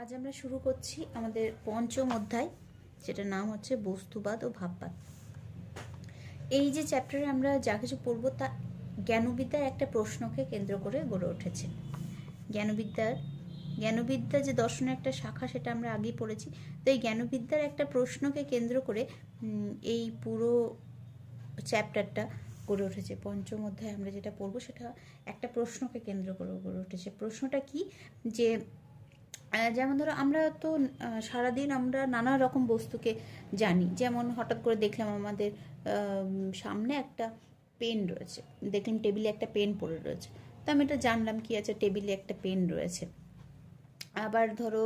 আজ আমরা শুরু করছি আমাদের পঞ্চম অধ্যায়, যেটার নাম হচ্ছে বস্তুবাদ ও ভাববাদ। এই যে চ্যাপ্টারে আমরা যা কিছু পড়ব তা জ্ঞানবিদ্যার একটা প্রশ্নকে কেন্দ্র করে গড়ে উঠেছে। জ্ঞানবিদ্যার জ্ঞানবিদ্যা যে দর্শনের একটা শাখা, সেটা আমরা আগেই পড়েছি। তো এই জ্ঞানবিদ্যার একটা প্রশ্নকে কেন্দ্র করে এই পুরো চ্যাপ্টারটা গড়ে উঠেছে। পঞ্চম অধ্যায় আমরা যেটা পড়ব, সেটা একটা প্রশ্নকে কেন্দ্র করে গড়ে উঠেছে। প্রশ্নটা কি? যে যেমন ধরো আমরা তো সারাদিন আমরা নানা রকম বস্তুকে জানি। যেমন হঠাৎ করে দেখলাম আমাদের সামনে একটা পেন রয়েছে। দেখলাম টেবিলে একটা পেন পড়ে রয়েছে। তো আমি এটা জানলাম কি আছে, টেবিলে একটা পেন রয়েছে। আবার ধরো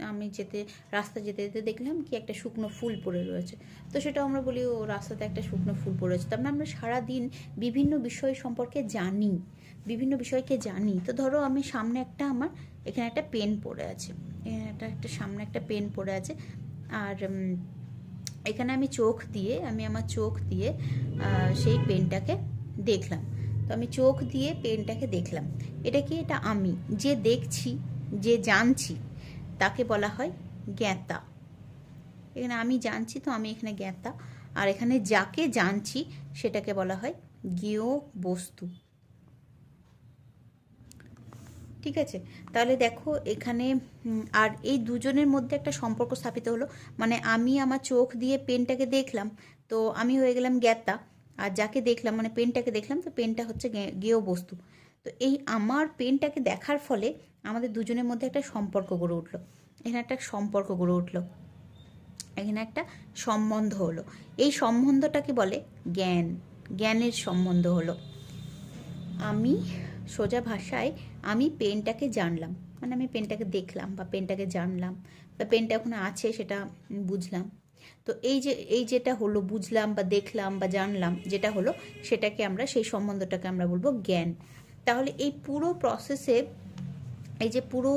আমি যেতে, রাস্তা যেতে যেতে দেখলাম কি একটা শুকনো ফুল পড়ে রয়েছে। তো সেটা আমরা বলি, ও, রাস্তাতে একটা শুকনো ফুল পড়ে রয়েছে। তার মানে আমরা সারাদিন বিভিন্ন বিষয় সম্পর্কে জানি। বিভিন্ন বিষয়কে জানি। তো ধরো আমি সামনে একটা আমার এখানে একটা পেন পড়ে আছে। এখানে একটা একটা সামনে একটা পেন পড়ে আছে। আর এখানে আমি চোখ দিয়ে, আমি আমার চোখ দিয়ে সেই পেনটাকে দেখলাম। তো আমি চোখ দিয়ে পেনটাকে দেখলাম। এটা কি? এটা আমি। যে দেখছি, যে জানছি, তাকে বলা হয় জ্ঞাতা। এখানে আমি জানছি, তো আমি এখানে জ্ঞাতা। আর এখানে যাকে জানছি, সেটাকে বলা হয় জ্ঞেয় বস্তু ঠিক আছে? তাহলে দেখো, এখানে আর এই দুজনের মধ্যে একটা সম্পর্ক স্থাপিত হলো। মানে আমি আমার চোখ দিয়ে পেনটাকে দেখলাম, তো আমি হয়ে গেলাম জ্ঞাতা। আর যাকে দেখলাম মানে পেনটাকে দেখলাম, তো পেনটা হচ্ছে জ্ঞেয় বস্তু তো এই আমার পেনটাকে দেখার ফলে আমাদের দুজনের মধ্যে একটা সম্পর্ক গড়ে উঠল। এখানে একটা সম্পর্ক গড়ে উঠল। এখানে একটা সম্বন্ধ হলো। এই সম্বন্ধটাকে বলে জ্ঞান। জ্ঞানের সম্বন্ধ হলো। আমি সোজা ভাষায় আমি পেনটাকে জানলাম। মানে আমি পেনটাকে দেখলাম বা পেনটাকে জানলাম বা পেনটা ওখানে আছে সেটা বুঝলাম। তো এই যে, এই যেটা হলো বুঝলাম বা দেখলাম বা জানলাম যেটা হলো সেটাকে আমরা, সেই সম্বন্ধটাকে আমরা বলব জ্ঞান। তাহলে এই পুরো প্রসেসে এই যে পুরো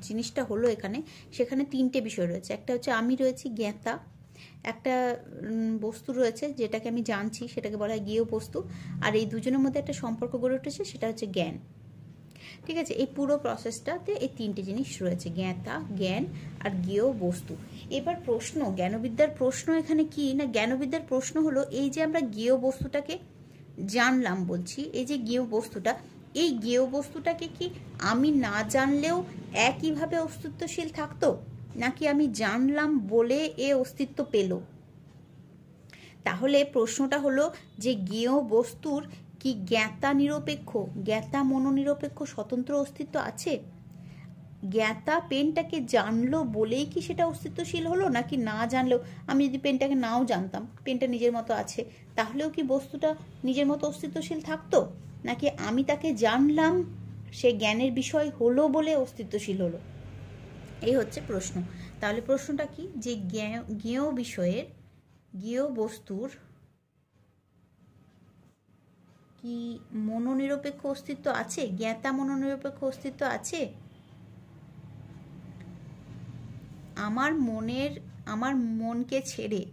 জিনিসটা হলো এখানে, সেখানে তিনটে বিষয় রয়েছে। একটা হচ্ছে আমি রয়েছি জ্ঞাতা, একটা বস্তু রয়েছে যেটাকে আমি জানছি, সেটাকে বলা হয় জ্ঞেয় বস্তু আর এই দুজনের মধ্যে একটা সম্পর্ক গড়ে উঠেছে, সেটা হচ্ছে জ্ঞান। ঠিক আছে? এই পুরো প্রসেসটাতে এই তিনটে জিনিস রয়েছে। জ্ঞাতা, জ্ঞান আর জ্ঞেয় বস্তু। এবার প্রশ্ন, জ্ঞানবিদ্যার প্রশ্ন এখানে কি? না, জ্ঞানবিদ্যার প্রশ্ন হলো, এই যে আমরা জ্ঞেয় বস্তুটাকে জানলাম বলছি, এই যে জ্ঞেয় বস্তুটা, এই জ্ঞেয় বস্তুটাকে কি আমি না জানলেও একইভাবে অস্তিত্বশীল থাকতো? নাকি আমি জানলাম বলে এ অস্তিত্ব পেল? তাহলে প্রশ্নটা হলো যে জ্ঞেয় বস্তুর কি জ্ঞাতা নিরপেক্ষ জ্ঞাতা মনোনিরপেক্ষ স্বতন্ত্র অস্তিত্ব আছে? জ্ঞাতা পেনটাকে জানলো বলেই কি সেটা অস্তিত্বশীল হলো নাকি না জানলেও? আমি যদি পেনটাকে নাও জানতাম, পেনটা নিজের মতো আছে, তাহলেও কি বস্তুটা নিজের মতো অস্তিত্বশীল থাকতো? নাকি আমি তাকে জানলাম সে জ্ঞানের বিষয় হলো বলে অস্তিত্বশীল হলো? এই হচ্ছে প্রশ্ন। তাহলে প্রশ্নটা কি? যে জ্ঞেয়- বিষয়ের, জ্ঞেয় বস্তুর কি মনোনিরপেক্ষ অস্তিত্ব আছে? জ্ঞাতা মনোনিরপেক্ষ অস্তিত্ব আছে? আমার মনের, আমার মনকে ছেড়ে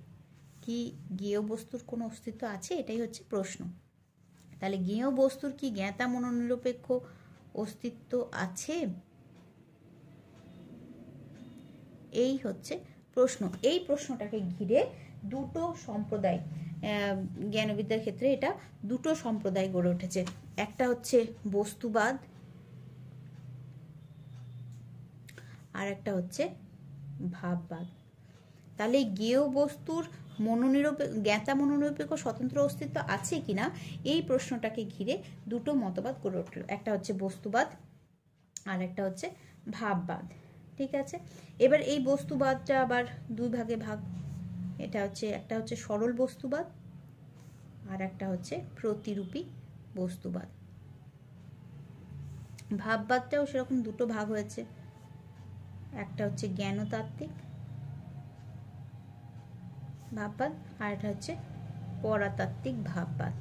কি জ্ঞেয় বস্তুর কোনো অস্তিত্ব আছে? এটাই হচ্ছে প্রশ্ন। তাহলে জ্ঞেয় বস্তুর কি জ্ঞাতা মনোনিরপেক্ষ অস্তিত্ব আছে? এই হচ্ছে প্রশ্ন। এই প্রশ্নটাকে ঘিরে দুটো সম্প্রদায় জ্ঞানবিদ্যার ক্ষেত্রে এটা দুটো সম্প্রদায় গড়ে উঠেছে। একটা হচ্ছে বস্তুবাদ, আর একটা হচ্ছে ভাববাদ। তাহলে জ্ঞেয় বস্তুর মনোনিরপেক্ষ জ্ঞাতা মনোনিরপেক্ষ স্বতন্ত্র অস্তিত্ব আছে কিনা? এই প্রশ্নটাকে ঘিরে দুটো মতবাদ গড়ে উঠল। একটা হচ্ছে বস্তুবাদ, আর একটা হচ্ছে ভাববাদ। ঠিক আছে? এবার এই বস্তুবাদটা আবার দুই ভাগে ভাগ এটা হচ্ছে, একটা হচ্ছে সরল বস্তুবাদ আর একটা হচ্ছে প্রতিরূপী বস্তুবাদ। ভাববাদটাও সেরকম দুটো ভাগ হয়েছে। একটা হচ্ছে জ্ঞানতাত্ত্বিক ভাববাদ আর একটা হচ্ছে পরাতাত্ত্বিক ভাববাদ।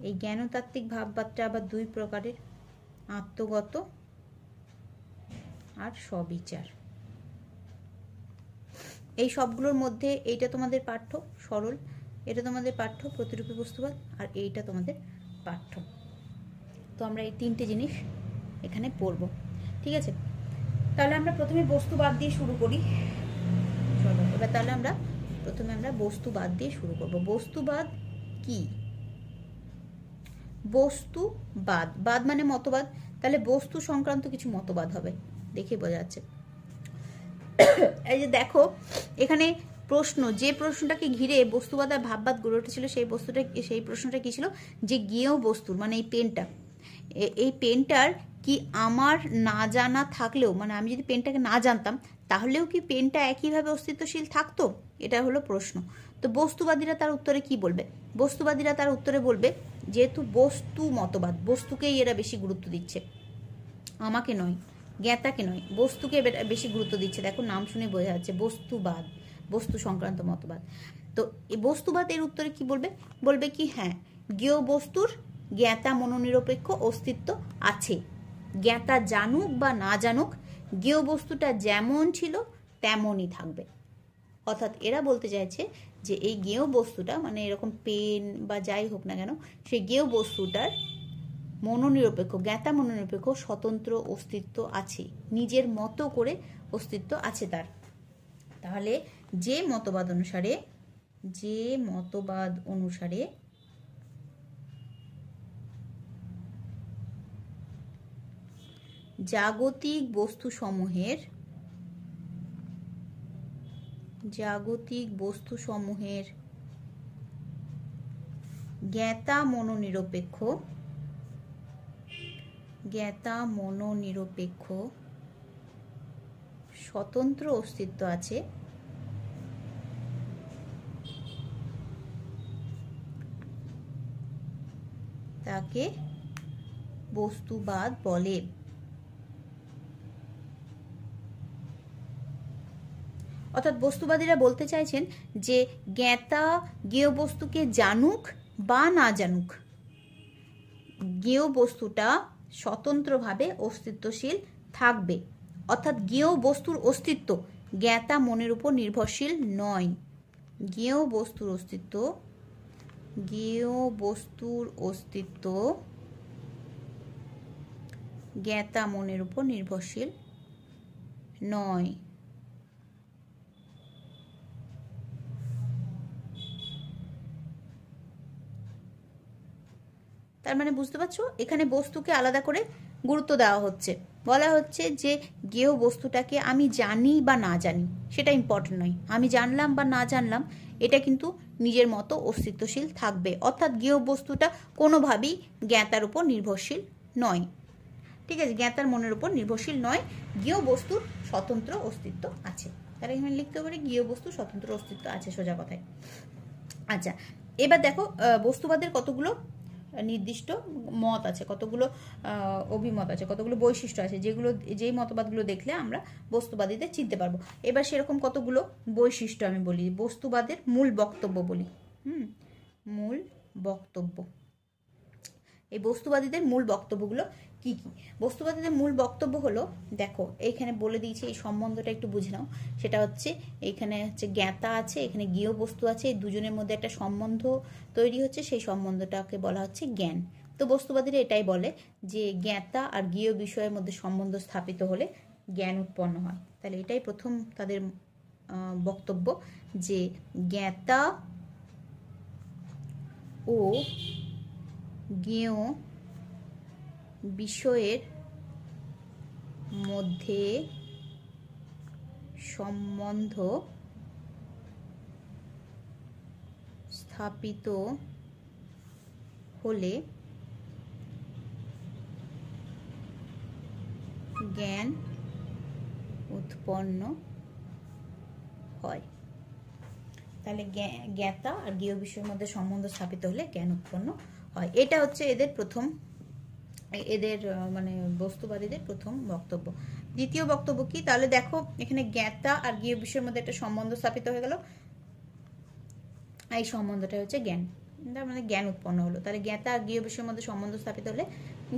এই জ্ঞানতাত্ত্বিক ভাববাদটা আবার দুই প্রকারের, আত্মগত আর স্ববিচার এই সবগুলোর মধ্যে এইটা তোমাদের পাঠ্য, সরল। এটা তোমাদের পাঠ্য, প্রতিরূপী বস্তুবাদ, আর এইটা তোমাদের পাঠ্য। তো আমরা এই তিনটে জিনিস এখানে পড়ব। ঠিক আছে? তাহলে আমরা প্রথমে বস্তুবাদ দিয়ে শুরু করি। এবার তাহলে আমরা প্রথমে আমরা বস্তুবাদ দিয়ে শুরু করব। বস্তুবাদ কি? বস্তুবাদ। বাদ মানে মতবাদ। তাহলে বস্তু সংক্রান্ত কিছু মতবাদ হবে। দেখে বোঝা যাচ্ছে। এই যে দেখো, এখানে প্রশ্ন, যে প্রশ্নটাকে ঘিরে বস্তুবাদ আর ভাববাদ গড়ে উঠেছিল, সেই বস্তুটা, সেই প্রশ্নটা কি ছিল? যে জ্ঞেয় বস্তুর মানে এই পেনটা। এই পেনটার কি আমার না জানা থাকলেও মানে আমি যদি পেনটাকে না জানতাম, তাহলেও কি পেনটা একইভাবে অস্তিত্বশীল থাকতো? এটা হলো প্রশ্ন। তো বস্তুবাদীরা তার উত্তরে কি বলবে? বস্তুবাদীরা তার উত্তরে বলবে, যেহেতু বস্তু মতবাদ, বস্তুকেই এরা বেশি গুরুত্ব দিচ্ছে। আমাকে নয়। জ্ঞাতাকে নয়, বস্তুকে বেশি গুরুত্ব দিচ্ছে। দেখো, নাম শুনে বোঝা যাচ্ছে বস্তুবাদ, বস্তু সংক্রান্ত মতবাদ। তো এই বস্তুবাদ এর উত্তরে কি বলবে? বলবে কি হ্যাঁ জ্ঞেয় বস্তুর জ্ঞাতা মনোনিরপেক্ষ অস্তিত্ব আছে। জ্ঞাতা জানুক বা না জানুক জ্ঞেয় বস্তুটা যেমন ছিল তেমনই থাকবে। অর্থাৎ এরা বলতে চাইছে যে, এই জ্ঞেয় বস্তুটা মানে এরকম পেন বা যাই হোক না কেন, সেই জ্ঞেয় বস্তুটার মনোনিরপেক্ষ জ্ঞাতা মনোনিরপেক্ষ স্বতন্ত্র অস্তিত্ব আছে। নিজের মতো করে অস্তিত্ব আছে তার। তাহলে যে মতবাদ অনুসারে, যে মতবাদ অনুসারে জাগতিক বস্তুসমূহের জাগতিক বস্তুসমূহের জ্ঞাতা মনোনিরপেক্ষ জ্ঞাতা মনোনিরপেক্ষ স্বতন্ত্র অস্তিত্ব আছে। তাকে বস্তুবাদ বলে। অর্থাৎ বস্তুবাদীরা বলতে চাইছেন যে জ্ঞাতা জ্ঞেয় বস্তুকে জানুক বা না জানুক। জ্ঞেয় বস্তুটা স্বতন্ত্রভাবে অস্তিত্বশীল থাকবে। অর্থাৎ জ্ঞেয় বস্তুর অস্তিত্ব জ্ঞাতা মনের উপর নির্ভরশীল নয়। জ্ঞেয় বস্তুর অস্তিত্ব জ্ঞেয় বস্তুর অস্তিত্ব জ্ঞাতা মনের উপর নির্ভরশীল নয়। তার মানে বুঝতে পারছ? এখানে বস্তুকে আলাদা করে গুরুত্ব দেওয়া হচ্ছে। বলা হচ্ছে যে জ্ঞেয় বস্তুটাকে আমি জানি বা না জানি, সেটা ইম্পর্টেন্ট নয়। আমি জানলাম বা না জানলাম, এটা কিন্তু নিজের মতো অস্তিত্বশীল থাকবে। অর্থাৎ জ্ঞেয় বস্তুটা কোনোভাবেই জ্ঞাতার উপর নির্ভরশীল নয়। ঠিক আছে, জ্ঞাতার মনের উপর নির্ভরশীল নয়। জ্ঞেয় বস্তুর স্বতন্ত্র অস্তিত্ব আছে। তারা এখানে লিখতে পারি জ্ঞেয় বস্তু স্বতন্ত্র অস্তিত্ব আছে সোজা কথায়। আচ্ছা এবার দেখো বস্তুবাদের কতগুলো নির্দিষ্ট মত আছে, কতগুলো অভিমত আছে, কতগুলো বৈশিষ্ট্য আছে, যেগুলো, যেই মতবাদগুলো দেখলে আমরা বস্তুবাদীদের চিনতে পারব। এবার সেরকম কতগুলো বৈশিষ্ট্য আমি বলি, বস্তুবাদের মূল বক্তব্য বলি। হুম, মূল বক্তব্য। এই বস্তুবাদীদের মূল বক্তব্যগুলো কি কি? বস্তুবাদীদের মূল বক্তব্য হলো, দেখো, এইখানে বলে দিয়েছি, এই সম্বন্ধটা একটু বুঝে নাও। সেটা হচ্ছে, এইখানে হচ্ছে জ্ঞাতা আছে, এখানে জ্ঞেয় বস্তু আছে, এই দুজনের মধ্যে একটা সম্বন্ধ তৈরি হচ্ছে, সেই সম্বন্ধটাকে বলা হচ্ছে জ্ঞান। তো বস্তুবাদীরা এটাই বলে যে জ্ঞাতা আর জ্ঞেয় বিষয়ের মধ্যে সম্বন্ধ স্থাপিত হলে জ্ঞান উৎপন্ন হয়। তাহলে এটাই প্রথম তাদের বক্তব্য যে জ্ঞাতা ও জ্ঞেয় বিষয়ের মধ্যে সম্বন্ধ স্থাপিত হলে জ্ঞান উৎপন্ন হয়। তাহলে জ্ঞাতা আর জ্ঞেয় বিষয়ের মধ্যে সম্বন্ধ স্থাপিত হলে জ্ঞান উৎপন্ন হয়। এটা হচ্ছে এদের প্রথম এদের মানে বস্তুবাদীদের প্রথম বক্তব্য। দ্বিতীয় বক্তব্য কি? তাহলে দেখো, এখানে জ্ঞাতা আর জ্ঞেয় বিষয়ের মধ্যে একটা সম্বন্ধ স্থাপিত হয়ে গেল। এই সম্বন্ধটা হচ্ছে জ্ঞান। তার মানে জ্ঞান উৎপন্ন হলো। তাহলে জ্ঞাতা আর জ্ঞেয় বিষয়ের মধ্যে সম্বন্ধ স্থাপিত হলে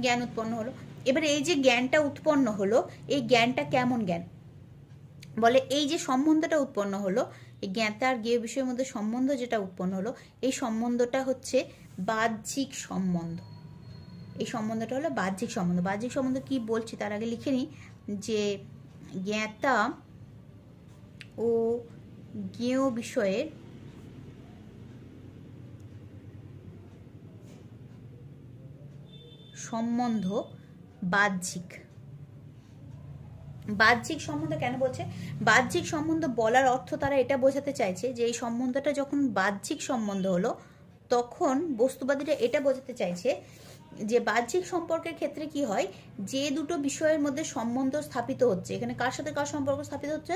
জ্ঞান উৎপন্ন হলো। এবার এই যে জ্ঞানটা উৎপন্ন হলো, এই জ্ঞানটা কেমন জ্ঞান? বলে এই যে সম্বন্ধটা উৎপন্ন হলো, এই জ্ঞাতা আর জ্ঞেয় বিষয়ের মধ্যে সম্বন্ধ যেটা উৎপন্ন হলো, এই সম্বন্ধটা হচ্ছে বাহ্যিক সম্বন্ধ। এই সম্বন্ধটা হলো বাহ্যিক সম্বন্ধ। বাহ্যিক সম্বন্ধ কি বলছি তার আগে লিখে নিই যে জ্ঞাতা ও জ্ঞেয় বিষয়ের সম্বন্ধ বাহ্যিক। বাহ্যিক সম্বন্ধ কেন বলছে? বাহ্যিক সম্বন্ধ বলার অর্থ তারা এটা বোঝাতে চাইছে যে এই সম্বন্ধটা যখন বাহ্যিক সম্বন্ধ হলো, তখন বস্তুবাদীরা এটা বোঝাতে চাইছে যে বাহ্যিক সম্পর্কের ক্ষেত্রে কি হয়? যে দুটো বিষয়ের মধ্যে সম্বন্ধ স্থাপিত হচ্ছে। এখানে কার সাথে কার সম্পর্ক স্থাপিত হচ্ছে?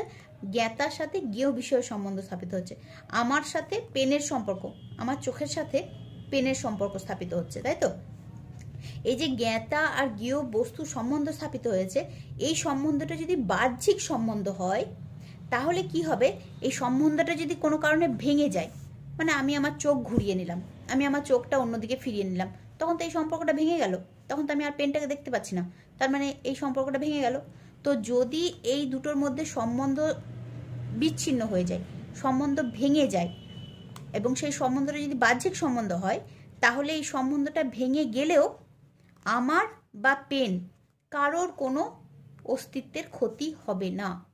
জ্ঞাতার সাথে জ্ঞেয় বিষয়ের সম্বন্ধ স্থাপিত হচ্ছে। আমার সাথে পেনের সম্পর্ক, আমার চোখের সাথে পেনের সম্পর্ক স্থাপিত হচ্ছে, তাই তো? এই যে জ্ঞাতা আর জ্ঞেয় বস্তু সম্বন্ধ স্থাপিত হয়েছে, এই সম্বন্ধটা যদি বাহ্যিক সম্বন্ধ হয়, তাহলে কি হবে? এই সম্বন্ধটা যদি কোনো কারণে ভেঙে যায় মানে আমি আমার চোখ ঘুরিয়ে নিলাম, আমি আমার চোখটা অন্যদিকে ফিরিয়ে নিলাম তখন তো এই সম্পর্কটা ভেঙে গেল। তখন তো আমি আর পেনটাকে দেখতে পাচ্ছি না। তার মানে এই সম্পর্কটা ভেঙে গেল। তো যদি এই দুটোর মধ্যে সম্বন্ধ বিচ্ছিন্ন হয়ে যায়, সম্বন্ধ ভেঙে যায় এবং সেই সম্বন্ধটা যদি বাহ্যিক সম্বন্ধ হয়, তাহলে এই সম্বন্ধটা ভেঙে গেলেও আমার বা পেন কারোর কোনো অস্তিত্বের ক্ষতি হবে না।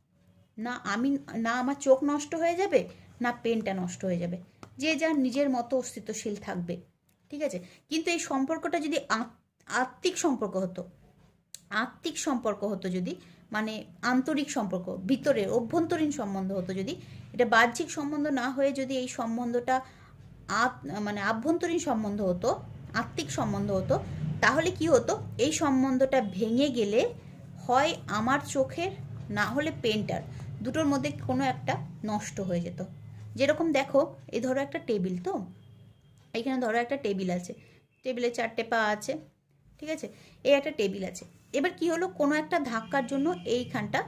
না আমি, না আমার চোখ নষ্ট হয়ে যাবে, না পেনটা নষ্ট হয়ে যাবে। যে যার নিজের মতো অস্তিত্বশীল থাকবে। ঠিক আছে? কিন্তু এই সম্পর্কটা যদি আত্মিক সম্পর্ক হতো, আত্মিক সম্পর্ক হতো যদি মানে আন্তরিক সম্পর্ক ভিতরের অভ্যন্তরীণ সম্বন্ধ হতো যদি, এটা বাহ্যিক সম্বন্ধ না হয়ে যদি এই সম্বন্ধটা মানে আভ্যন্তরীণ সম্বন্ধ হতো, আত্মিক সম্বন্ধ হতো, তাহলে কি হতো? এই সম্বন্ধটা ভেঙে গেলে হয় আমার চোখের, না হলে পেন্টার, দুটোর মধ্যে কোনো একটা নষ্ট হয়ে যেত। যেরকম দেখো এই ধরো একটা টেবিল তো এখানে ধরো একটা টেবিল আছে। টেবিলে চারটে পা আছে, ঠিক আছে? এই একটা টেবিল আছে। এবার কি হলো? কোনো একটা ধাক্কার জন্য এইখানটা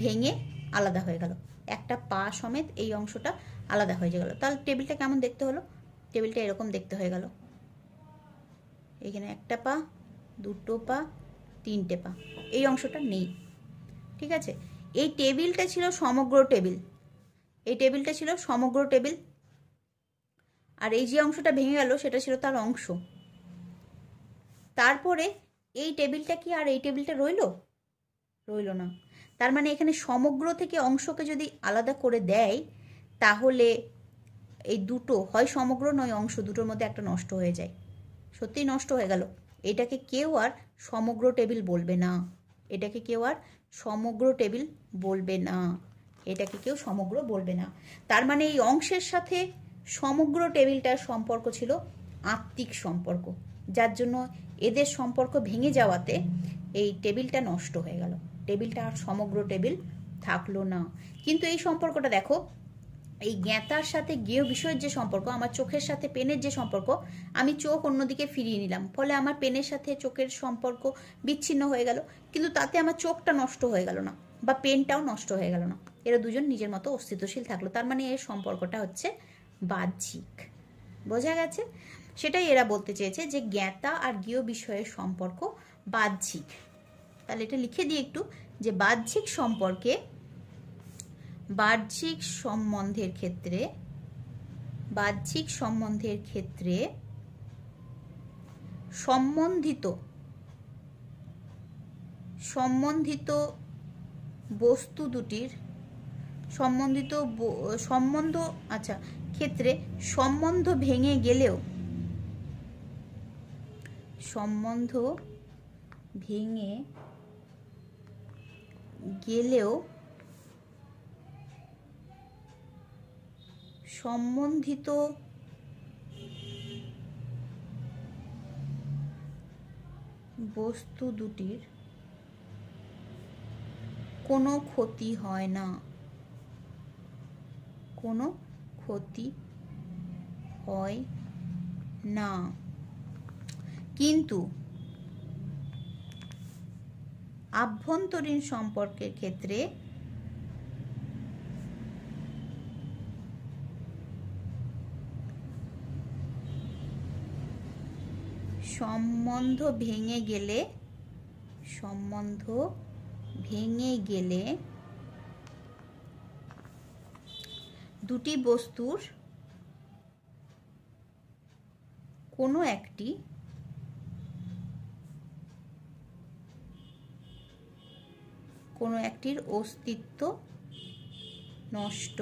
ভেঙে আলাদা হয়ে গেল। একটা পা সমেত এই অংশটা আলাদা হয়ে গেল। তাহলে টেবিলটা কেমন দেখতে হলো? টেবিলটা এরকম দেখতে হয়ে গেল। এখানে একটা পা, দুটো পা, তিনটে পা। এই অংশটা নেই, ঠিক আছে? এই টেবিলটা ছিল সমগ্র টেবিল। এই টেবিলটা ছিল সমগ্র টেবিল। আর এই যে অংশটা ভেঙে গেল, সেটা ছিল তার অংশ। তারপরে এই টেবিলটা কি আর এই টেবিলটা রইল? রইল না। তার মানে এখানে সমগ্র থেকে অংশকে যদি আলাদা করে দেয়, তাহলে এই দুটো, হয় সমগ্র নয় অংশ, দুটোর মধ্যে একটা নষ্ট হয়ে যায়। সত্যিই নষ্ট হয়ে গেল। এটাকে কেউ আর সমগ্র টেবিল বলবে না। এটাকে কেউ আর সমগ্র টেবিল বলবে না। এটাকে কেউ সমগ্র বলবে না। তার মানে এই অংশের সাথে সমগ্র টেবিলটার সম্পর্ক ছিল আত্মিক সম্পর্ক, যার জন্য এদের সম্পর্ক ভেঙে যাওয়াতে এই টেবিলটা নষ্ট হয়ে গেল। টেবিলটা আর সমগ্র টেবিল থাকল না। কিন্তু এই সম্পর্কটা দেখো, এই জ্ঞাতার সাথে জ্ঞেয় বিষয়ের যে সম্পর্ক, আমার চোখের সাথে পেনের যে সম্পর্ক, আমি চোখ অন্যদিকে ফিরিয়ে নিলাম। ফলে আমার পেনের সাথে চোখের সম্পর্ক বিচ্ছিন্ন হয়ে গেল, কিন্তু তাতে আমার চোখটা নষ্ট হয়ে গেল না, বা পেনটাও নষ্ট হয়ে গেল না। এরা দুজন নিজের মতো অস্তিত্বশীল থাকল। তার মানে এর সম্পর্কটা হচ্ছে বাহ্যিক। বোঝা গেছে? সেটাই এরা বলতে চেয়েছে যে জ্ঞাতা আর জ্ঞেয় বিষয়ের সম্পর্ক বাহ্যিক। তাহলে এটা লিখে দিই একটু, যে বাহ্যিক সম্পর্কে বাহ্যিক সম্বন্ধের ক্ষেত্রে, বাহ্যিক সম্বন্ধের ক্ষেত্রে সম্বন্ধিত সম্বন্ধিত বস্তু দুটির, সম্বন্ধিত সম্বন্ধ আচ্ছা ক্ষেত্রে সম্বন্ধ ভেঙে গেলেও, সম্বন্ধ ভেঙে গেলেও সম্বন্ধিত বস্তু দুটির কোনো ক্ষতি হয় না। কোনো ক্ষতি হয় না। কিন্তু আভ্যন্তরীণ সম্পর্কের ক্ষেত্রে সম্বন্ধ ভেঙে গেলে সম্বন্ধ ভেঙে গেলে দুটি বস্তুর কোনো একটি কোনো একটির অস্তিত্ব নষ্ট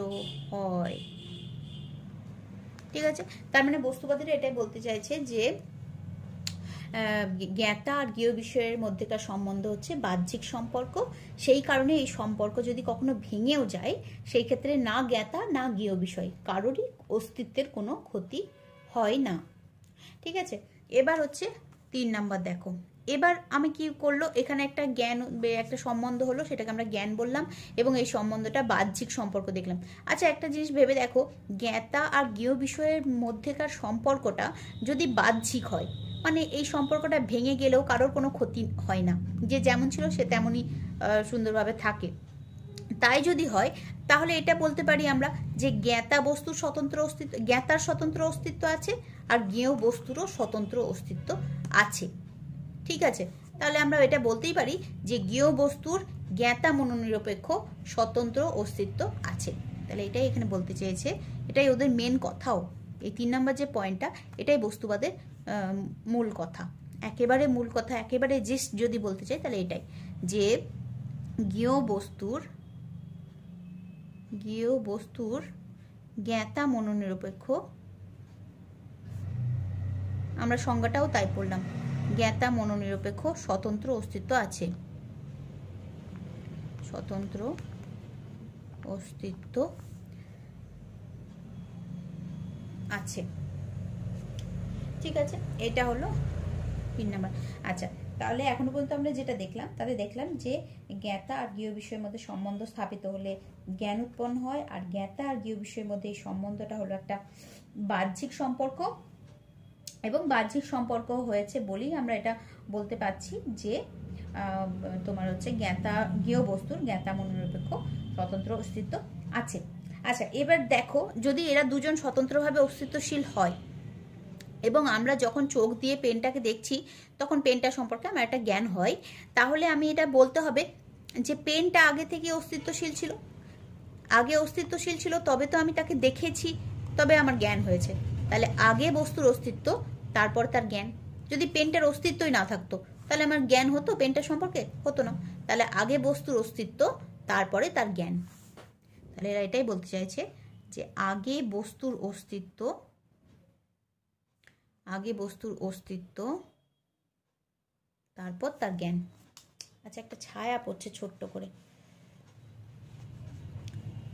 হয়। ঠিক আছে? তার মানে বস্তুবাদীরা এটাই বলতে চাইছে যে জ্ঞাতা আর জ্ঞেয় বিষয়ের মধ্যেকার সম্বন্ধ হচ্ছে বাহ্যিক সম্পর্ক। সেই কারণে এই সম্পর্ক যদি কখনো ভেঙেও যায়, সেই ক্ষেত্রে না জ্ঞাতা, না জ্ঞেয় বিষয়। কারোরই অস্তিত্বের কোনো ক্ষতি হয় না। ঠিক আছে? এবার হচ্ছে তিন নাম্বার দেখো। এবার আমি কি করল? এখানে একটা জ্ঞান, একটা সম্বন্ধ হলো, সেটাকে আমরা জ্ঞান বললাম এবং এই সম্বন্ধটা বাহ্যিক সম্পর্ক দেখলাম। আচ্ছা একটা জিনিস ভেবে দেখো। জ্ঞাতা আর জ্ঞেয় বিষয়ের মধ্যেকার সম্পর্কটা যদি বাহ্যিক হয় মানে এই সম্পর্কটা ভেঙে গেলেও কারোর কোনো ক্ষতি হয় না। যে যেমন ছিল সে তেমনই সুন্দরভাবে থাকে। তাই যদি হয়, তাহলে এটা বলতে পারি আমরা যে জ্ঞাতা বস্তুর স্বতন্ত্র অস্তিত্ব, জ্ঞাতার স্বতন্ত্র অস্তিত্ব আছে আর জ্ঞেয় বস্তুরও স্বতন্ত্র অস্তিত্ব আছে। ঠিক আছে? তাহলে আমরা এটা বলতেই পারি যে জ্ঞেয় বস্তুর জ্ঞাতা মনোনিরপেক্ষ স্বতন্ত্র অস্তিত্ব আছে। তাহলে এটাই এখানে বলতে চেয়েছে। এটাই ওদের মেন কথাও। এই তিন নম্বর যে পয়েন্টটা এটাই বস্তুবাদের মূল কথা। একেবারে মূল কথা, একেবারে যে যদি বলতে চাই, তাহলে এটাই। যে জ্ঞেয় বস্তুর জ্ঞেয় বস্তুর জ্ঞাতা মনোনিরপেক্ষ, আমরা সংজ্ঞাটাও তাই পড়লাম, জ্ঞাতা মনোনিরপেক্ষ স্বতন্ত্র অস্তিত্ব আছে। স্বতন্ত্র অস্তিত্ব আছে। ঠিক আছে? এটা হলো তিন নাম্বার। আচ্ছা তাহলে এখনও পর্যন্ত আমরা যেটা দেখলাম, তাহলে দেখলাম যে জ্ঞাতা আর গৃহ বিষয়ের মধ্যে সম্বন্ধ স্থাপিত হলে জ্ঞান উৎপন্ন হয়, আর জ্ঞাতা আর গৃহ বিষয়ের মধ্যে এই সম্বন্ধটা হলো একটা বাহ্যিক সম্পর্ক। এবং বাহ্যিক সম্পর্ক হয়েছে বলেই আমরা এটা বলতে পারছি যে তোমার হচ্ছে জ্ঞাতা, গৃহ বস্তুর জ্ঞাতা মনোনিরপেক্ষ স্বতন্ত্র অস্তিত্ব আছে। আচ্ছা এবার দেখো, যদি এরা দুজন স্বতন্ত্রভাবে অস্তিত্বশীল হয় এবং আমরা যখন চোখ দিয়ে পেনটাকে দেখছি, তখন পেনটা সম্পর্কে আমার একটা জ্ঞান হয়। তাহলে আমি এটা বলতে হবে যে, পেনটা আগে থেকে অস্তিত্বশীল ছিল। আগে অস্তিত্বশীল ছিল, তবে তো আমি তাকে দেখেছি, তবে আমার জ্ঞান হয়েছে। তাহলে আগে বস্তুর অস্তিত্ব, তারপর তার জ্ঞান। যদি পেনটার অস্তিত্বই না থাকতো, তাহলে আমার জ্ঞান হতো পেনটা সম্পর্কে? হতো না। তাহলে আগে বস্তুর অস্তিত্ব, তারপরে তার জ্ঞান। তাহলে এরা এটাই বলতে চাইছে যে, আগে বস্তুর অস্তিত্ব আগে বস্তুর অস্তিত্ব, তারপর তার জ্ঞান। আচ্ছা একটা ছায়া পড়ছে ছোট্ট করে।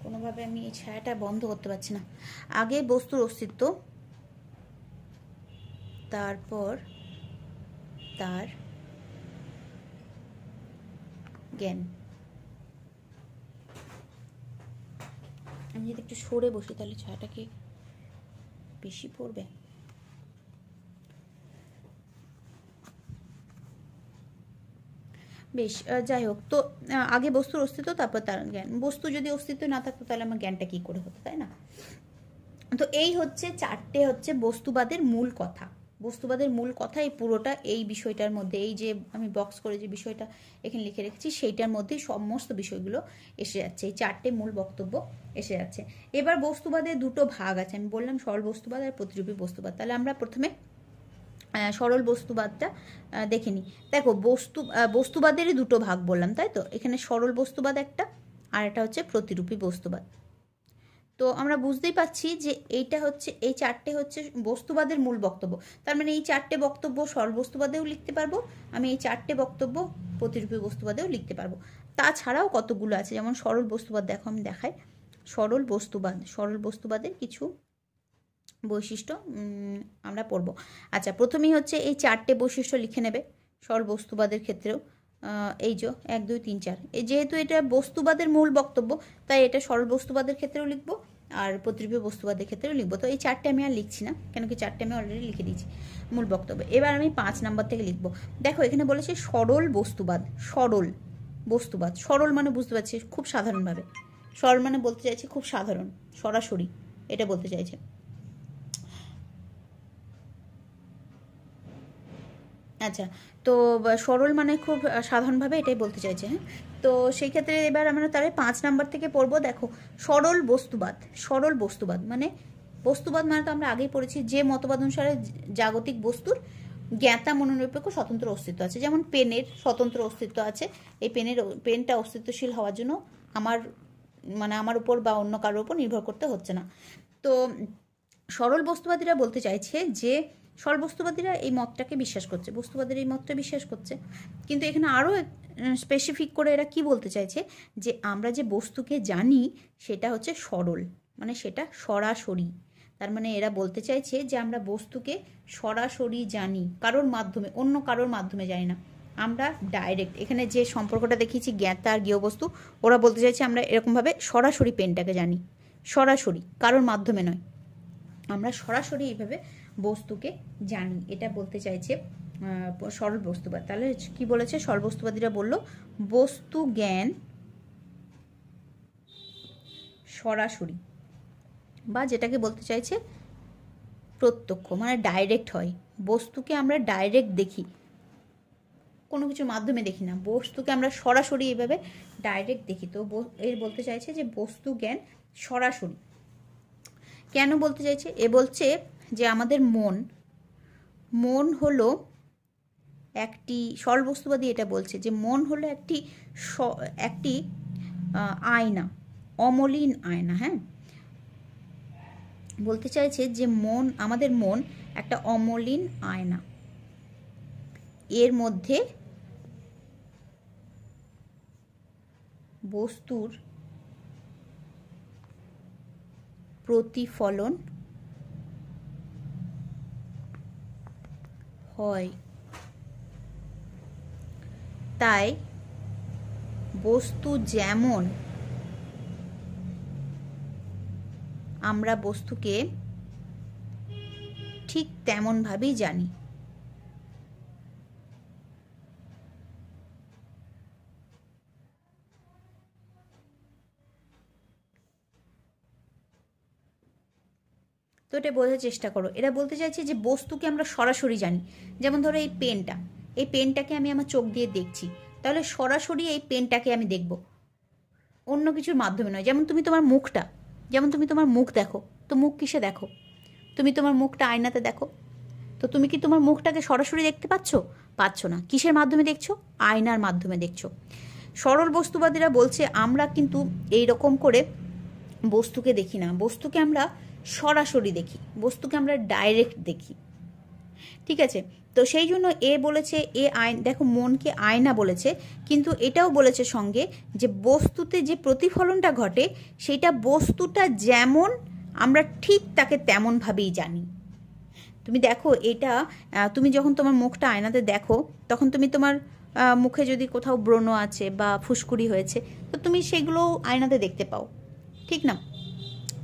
কোনোভাবে আমি এই ছায়াটা বন্ধ করতে পারছি না। আগে বস্তুর অস্তিত্ব, তারপর তার জ্ঞান। আমি যদি একটু সরে বসি, তাহলে ছায়াটা কি বেশি পড়বে? বেশ যাই হোক, তো আগে বস্তুর অস্তিত্ব, তারপর তার জ্ঞান। বস্তু যদি অস্তিত্ব না থাকতো, তাহলে আমার জ্ঞানটা কি করে হতো, তাই না? তো এই হচ্ছে চারটে হচ্ছে বস্তুবাদের মূল কথা। বস্তুবাদের মূল কথা এই পুরোটা, এই বিষয়টার মধ্যে, এই যে আমি বক্স করে যে বিষয়টা এখানে লিখে রেখেছি, সেইটার মধ্যে সমস্ত বিষয়গুলো এসে যাচ্ছে। এই চারটে মূল বক্তব্য এসে যাচ্ছে। এবার বস্তুবাদের দুটো ভাগ আছে। আমি বললাম সরল বস্তুবাদ আর প্রতিরূপী বস্তুবাদ। তাহলে আমরা প্রথমে সরল বস্তুবাদটা দেখে নিই দেখো, বস্তু বস্তুবাদেরই দুটো ভাগ বললাম, তাই তো? এখানে সরল বস্তুবাদ একটা, আর একটা হচ্ছে প্রতিরূপী বস্তুবাদ। তো আমরা বুঝতেই পাচ্ছি যে এইটা হচ্ছে, এই চারটে হচ্ছে বস্তুবাদের মূল বক্তব্য। তার মানে এই চারটে বক্তব্য সরল বস্তুবাদেও লিখতে পারব, আমি এই চারটে বক্তব্য প্রতিরূপী বস্তুবাদেও লিখতে পারব। তাছাড়াও কতগুলো আছে? যেমন সরল বস্তুবাদ দেখো, আমি দেখাই। সরল বস্তুবাদ, সরল বস্তুবাদের কিছু বৈশিষ্ট্য আমরা পড়ব। আচ্ছা প্রথমেই হচ্ছে এই চারটে বৈশিষ্ট্য লিখে নেবে সরল বস্তুবাদের ক্ষেত্রেও এই যে, এক, দুই, তিন, চার। যেহেতু এটা বস্তুবাদের মূল বক্তব্য, তাই এটা সরল বস্তুবাদের ক্ষেত্রেও লিখব আর প্রতিরূপী বস্তুবাদের ক্ষেত্রেও লিখব। তো এই চারটে আমি আর লিখছি না, কেন কি চারটে আমি অলরেডি লিখে দিয়েছি মূল বক্তব্য। এবার আমি পাঁচ নাম্বার থেকে লিখব। দেখো, এখানে বলেছে সরল বস্তুবাদ সরল বস্তুবাদ। সরল মানে বুঝতে পারছি, খুব সাধারণভাবে। সরল মানে বলতে চাইছি খুব সাধারণ, সরাসরি, এটা বলতে চাইছে। আচ্ছা তো সরল মানে খুব সাধারণভাবে এটাই বলতে চাইছে হ্যাঁ? তো সেই ক্ষেত্রে এবার আমরা তাহলে পাঁচ নাম্বার থেকে পড়ব, দেখো, সরল বস্তুবাদ সরল বস্তুবাদ মানে বস্তুবাদ মানে তো আমরা আগেই পড়েছি, যে মতবাদ অনুসারে জাগতিক বস্তুর জ্ঞাতা মনোনিরপেক্ষ স্বতন্ত্র অস্তিত্ব আছে। যেমন পেনের স্বতন্ত্র অস্তিত্ব আছে, এই পেনের পেনটা অস্তিত্বশীল হওয়ার জন্য আমার মানে আমার উপর বা অন্য কারোর উপর নির্ভর করতে হচ্ছে না। তো, সরল বস্তুবাদীরা বলতে চাইছে যে বস্তুবাদীরা এই মতটাকে বিশ্বাস করছে, বস্তুবাদীরা এই মতটা বিশ্বাস করছে। কিন্তু এখানে আরও স্পেসিফিক করে এরা কি বলতে চাইছে? যে আমরা যে বস্তুকে জানি সেটা হচ্ছে সরল মানে সেটা সরাসরি। তার মানে এরা বলতে চাইছে যে আমরা বস্তুকে সরাসরি জানি, কারোর মাধ্যমে, অন্য কারোর মাধ্যমে জানি না। আমরা ডাইরেক্ট এখানে যে সম্পর্কটা দেখিয়েছি, জ্ঞাতা আর গৃহবস্তু, ওরা বলতে চাইছে আমরা এরকমভাবে সরাসরি পেনটাকে জানি, সরাসরি, কারোর মাধ্যমে নয়। আমরা সরাসরি এইভাবে বস্তুকে জানি। এটা বলতে চাইছে সরল বস্তুবাদ। তাহলে কি বলেছে? সরল বস্তুবাদীরা বলল, বস্তু জ্ঞান সরাসরি বা যেটাকে বলতে চাইছে প্রত্যক্ষ মানে ডাইরেক্ট হয়। বস্তুকে আমরা ডাইরেক্ট দেখি। কোনো কিছুর মাধ্যমে দেখি না। বস্তুকে আমরা সরাসরি এইভাবে ডাইরেক্ট দেখি। তো এর বলতে চাইছে যে বস্তু জ্ঞান সরাসরি। কেন বলতে চাইছে? এ বলছে যে আমাদের মন মন হলো একটি সর্ববস্তুবাদী এটা বলছে যে মন হলো একটি একটি আয়না, অমলিন আয়না হ্যাঁ? বলতে চাইছে যে মন, আমাদের মন একটা অমলিন আয়না। এর মধ্যে বস্তুর প্রতিফলন হয়। তাই বস্তু যেমন আমরা বস্তুকে ঠিক তেমনভাবেই জানি। এটা বোঝার চেষ্টা করো। এরা বলতে চাইছে যে বস্তুকে আমরা সরাসরি জানি। যেমন ধরো এই পেনটা। এই পেনটাকে আমি আমার চোখ দিয়ে দেখছি। তাহলে সরাসরি এই পেনটাকে আমি দেখব। অন্য কিছুর মাধ্যমে নয়। যেমন তুমি তোমার মুখটা। যেমন তুমি তোমার মুখ দেখো। তো মুখ কিসে দেখো? তুমি তোমার মুখটা আয়নাতে দেখো। তো তুমি কি তোমার মুখটাকে সরাসরি দেখতে পাচ্ছ? পাচ্ছ না। কিসের মাধ্যমে দেখছ? আয়নার মাধ্যমে দেখছ। সরল বস্তুবাদীরা বলছে, আমরা কিন্তু এই রকম করে বস্তুকে দেখি না। বস্তুকে আমরা সরাসরি দেখি, বস্তুকে আমরা ডাইরেক্ট দেখি। ঠিক আছে? তো সেই জন্য এ বলেছে, এ আইন দেখো মনকে আয়না বলেছে, কিন্তু এটাও বলেছে সঙ্গে যে বস্তুতে যে প্রতিফলনটা ঘটে, সেটা বস্তুটা যেমন আমরা ঠিক তাকে তেমনভাবেই জানি। তুমি দেখো এটা তুমি যখন তোমার মুখটা আয়নাতে দেখো, তখন তুমি তোমার মুখে যদি কোথাও ব্রণ আছে বা ফুসকুড়ি হয়েছে, তো তুমি সেগুলো আয়নাতে দেখতে পাও। ঠিক না?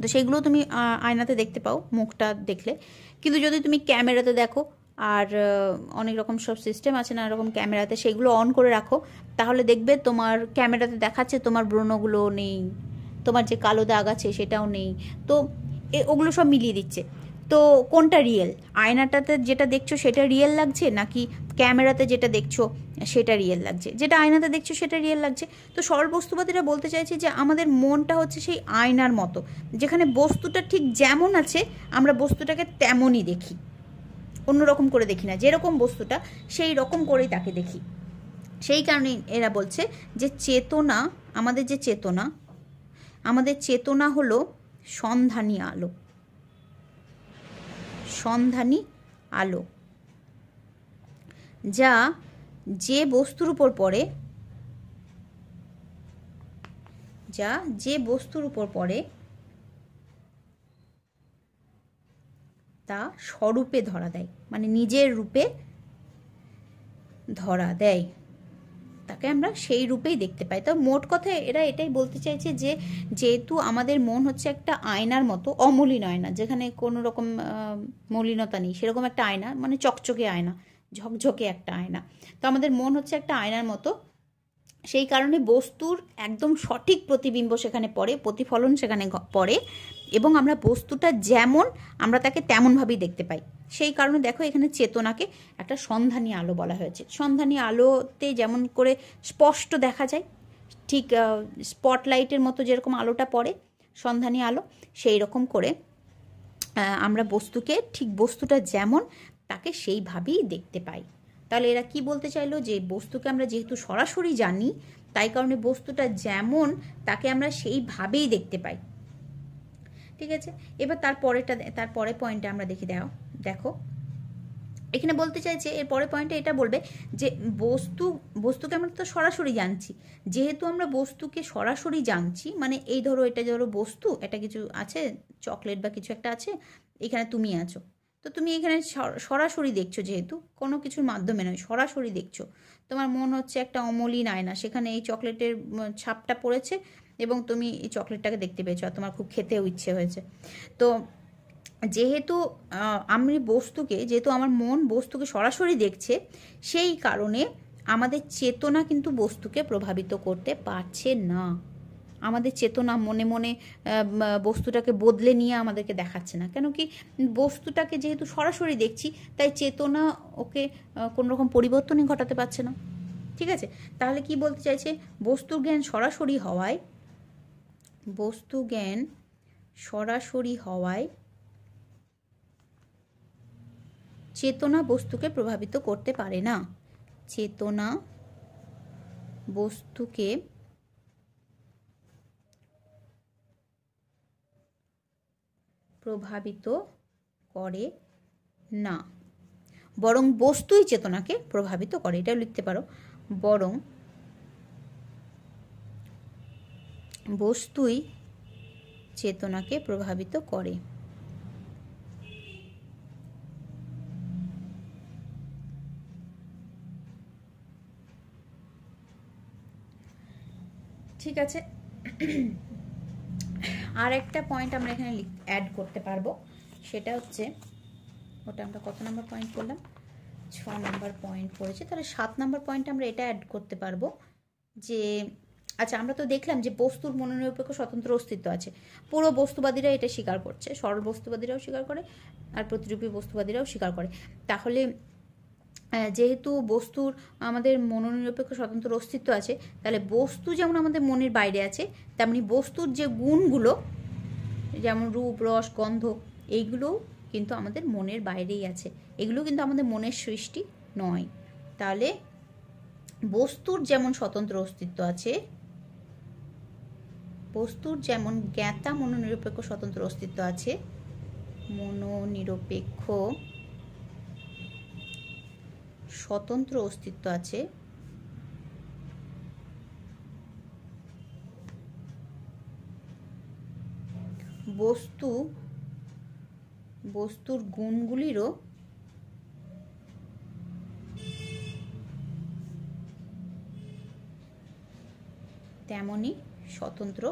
তো সেগুলো তুমি আয়নাতে দেখতে পাও, মুখটা দেখলে। কিন্তু যদি তুমি ক্যামেরাতে দেখো, আর অনেক রকম সব সিস্টেম আছে না রকম ক্যামেরাতে, সেগুলো অন করে রাখো, তাহলে দেখবে তোমার ক্যামেরাতে দেখাচ্ছে তোমার ব্রণগুলো নেই, তোমার যে কালো দাগ আছে সেটাও নেই। তো ওগুলো সব মিলিয়ে দিচ্ছে। তো কোনটা রিয়েল আয়নাটাতে যেটা দেখছ সেটা রিয়েল লাগছে নাকি ক্যামেরাতে যেটা দেখছ সেটা রিয়েল লাগছে? যেটা আয়নাতে দেখছ সেটা রিয়েল লাগছে? তো সরল বস্তুবাদীরা বলতে চাইছে যে আমাদের মনটা হচ্ছে সেই আয়নার মতো, যেখানে বস্তুটা ঠিক যেমন আছে, আমরা বস্তুটাকে তেমনই দেখি। অন্যরকম করে দেখি না, যেরকম বস্তুটা সেই রকম করেই তাকে দেখি। সেই কারণে এরা বলছে যে চেতনা, আমাদের যে চেতনা, আমাদের চেতনা হলো সন্ধানী আলো। সন্ধানী আলো, যা যে বস্তুর উপর পড়ে, যা যে বস্তুর উপর পড়ে, তা স্বরূপে ধরা দেয় মানে নিজের রূপে ধরা দেয়। তাকে আমরা সেই রূপেই দেখতে পাই। তো মোট কথায় এরা এটাই বলতে চাইছে যে, যেহেতু আমাদের মন হচ্ছে একটা আয়নার মতো, অমলিন আয়না, যেখানে কোনো রকম মলিনতা নেই, সেরকম একটা আয়না মানে চকচকে আয়না, ঝকঝকে একটা আয়না। তো আমাদের মন হচ্ছে একটা আয়নার মতো, সেই কারণে বস্তুর একদম সঠিক প্রতিবিম্ব সেখানে পড়ে, প্রতিফলন সেখানে পড়ে। এবং আমরা বস্তুটা যেমন আমরা তাকে তেমনভাবেই দেখতে পাই। সেই কারণে দেখো এখানে চেতনাকে একটা সন্ধানী আলো বলা হয়েছে। সন্ধানী আলোতে যেমন করে স্পষ্ট দেখা যায়, ঠিক স্পটলাইটের মতো যেরকম আলোটা পড়ে সন্ধানী আলো, সেই রকম করে আমরা বস্তুকে ঠিক বস্তুটা যেমন তাকে সেইভাবেই দেখতে পাই। তাহলে এরা কি বলতে চাইলো? যে বস্তুকে আমরা যেহেতু সরাসরি জানি, তাই কারণে বস্তুটা যেমন তাকে আমরা সেইভাবেই দেখতে পাই। ঠিক আছে? এবার তারপরেটা তারপরে পয়েন্টটা আমরা দেখি দাও দেখো। এখানে বলতে চাইছে, এর পরের পয়েন্টে এটা বলবে যে বস্তু, বস্তুকে আমরা তো সরাসরি জানছি। যেহেতু আমরা বস্তুকে সরাসরি জানছি মানে এই ধরো, এটা ধরো বস্তু, এটা কিছু আছে, চকলেট বা কিছু একটা আছে, এখানে তুমি আছো। তো তুমি এখানে সরাসরি দেখছ যেহেতু, কোনো কিছুর মাধ্যমে নয়, সরাসরি দেখছ। তোমার মন হচ্ছে একটা অমলিন আয়না, সেখানে এই চকলেটের ছাপটা পড়েছে এবং তুমি এই চকলেটটাকে দেখতে পেয়েছ আর তোমার খুব খেতেও ইচ্ছে হয়েছে। তো যেহেতু আমি বস্তুকে, যেহেতু আমার মন বস্তুকে সরাসরি দেখছে, সেই কারণে আমাদের চেতনা কিন্তু বস্তুকে প্রভাবিত করতে পারছে না। আমাদের চেতনা মনে মনে বস্তুটাকে বদলে নিয়ে আমাদেরকে দেখাচ্ছে না। কেন কি বস্তুটাকে যেহেতু সরাসরি দেখছি, তাই চেতনা ওকে কোনো রকম পরিবর্তনই ঘটাতে পারছে না। ঠিক আছে? তাহলে কি বলতে চাইছে? বস্তু জ্ঞান সরাসরি হওয়ায় বস্তু জ্ঞান সরাসরি হওয়ায় চেতনা বস্তুকে প্রভাবিত করতে পারে না। চেতনা বস্তুকে প্রভাবিত করে না। বরং বস্তুই চেতনাকে প্রভাবিত করে। এটাও লিখতে পারো। বরং বস্তুই চেতনাকে প্রভাবিত করে। ঠিক আছে। আর একটা পয়েন্ট আমরা এখানে অ্যাড করতে পারব। সেটা হচ্ছে, ওটা আমরা কত নম্বর পয়েন্ট করলাম ছ নম্বর পয়েন্ট পড়েছে। তাহলে সাত নম্বর পয়েন্ট আমরা এটা অ্যাড করতে পারব যে আচ্ছা আমরা তো দেখলাম যে বস্তুর মনোনিরপেক্ষ স্বতন্ত্র অস্তিত্ব আছে। পুরো বস্তুবাদীরা এটা স্বীকার করছে, সরল বস্তুবাদীরাও স্বীকার করে আর প্রতিরূপী বস্তুবাদীরাও স্বীকার করে। তাহলে যেহেতু বস্তুর আমাদের মনোনিরপেক্ষ স্বতন্ত্র অস্তিত্ব আছে, তাহলে বস্তু যেমন আমাদের মনের বাইরে আছে, তেমনি বস্তুর যে গুণগুলো, যেমন রূপ, রস, গন্ধ এইগুলোও কিন্তু আমাদের মনের বাইরেই আছে। এগুলো কিন্তু আমাদের মনের সৃষ্টি নয়। তাহলে বস্তুর যেমন স্বতন্ত্র অস্তিত্ব আছে বস্তুর যেমন জ্ঞাতা, মনোনিরপেক্ষ, স্বতন্ত্র অস্তিত্ব আছে। মনোনিরপেক্ষ, স্বতন্ত্র অস্তিত্ব আছে। বস্তু, বস্তুর গুণগুলিরও তেমনই স্বতন্ত্র